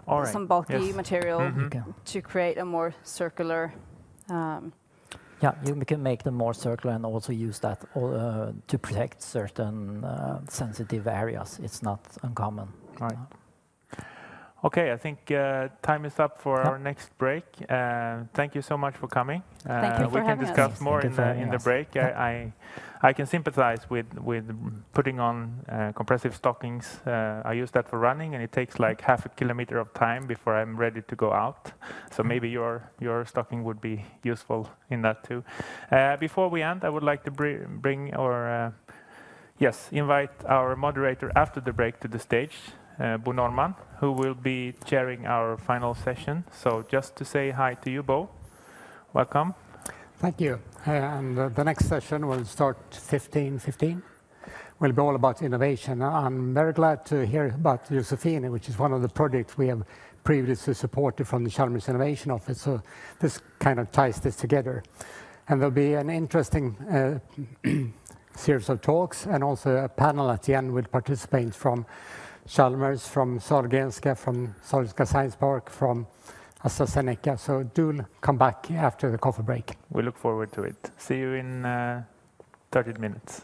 All right. some bulky yes. material Mhm. Okay. to create a more circular. Um, Yeah, you can make them more circular and also use that uh, to protect certain uh, sensitive areas. It's not uncommon. Right. Okay, I think uh, time is up for our next break. Uh, thank you so much for coming. Uh, Thank you we for can having us. discuss more in the in the break. I, I I can sympathize with with putting on uh, compressive stockings. Uh, I use that for running, and it takes like half a kilometer of time before I'm ready to go out. So maybe your your stocking would be useful in that too. Uh, before we end, I would like to bri- bring or uh, yes, invite our moderator after the break to the stage, uh, Bo Norman, who will be chairing our final session. So just to say hi to you, Bo. Welcome. Thank you. And uh, the next session will start 15:15 will be all about innovation. I'm very glad to hear about Josefin, which is one of the projects we have previously supported from the Chalmers Innovation Office. So this kind of ties this together. And there'll be an interesting uh, <clears throat> series of talks and also a panel at the end with participants from Chalmers, from Sahlgrenska, from Sahlgrenska Science Park, from AstraZeneca. So do come back after the coffee break. We look forward to it. See you in uh, 30 minutes.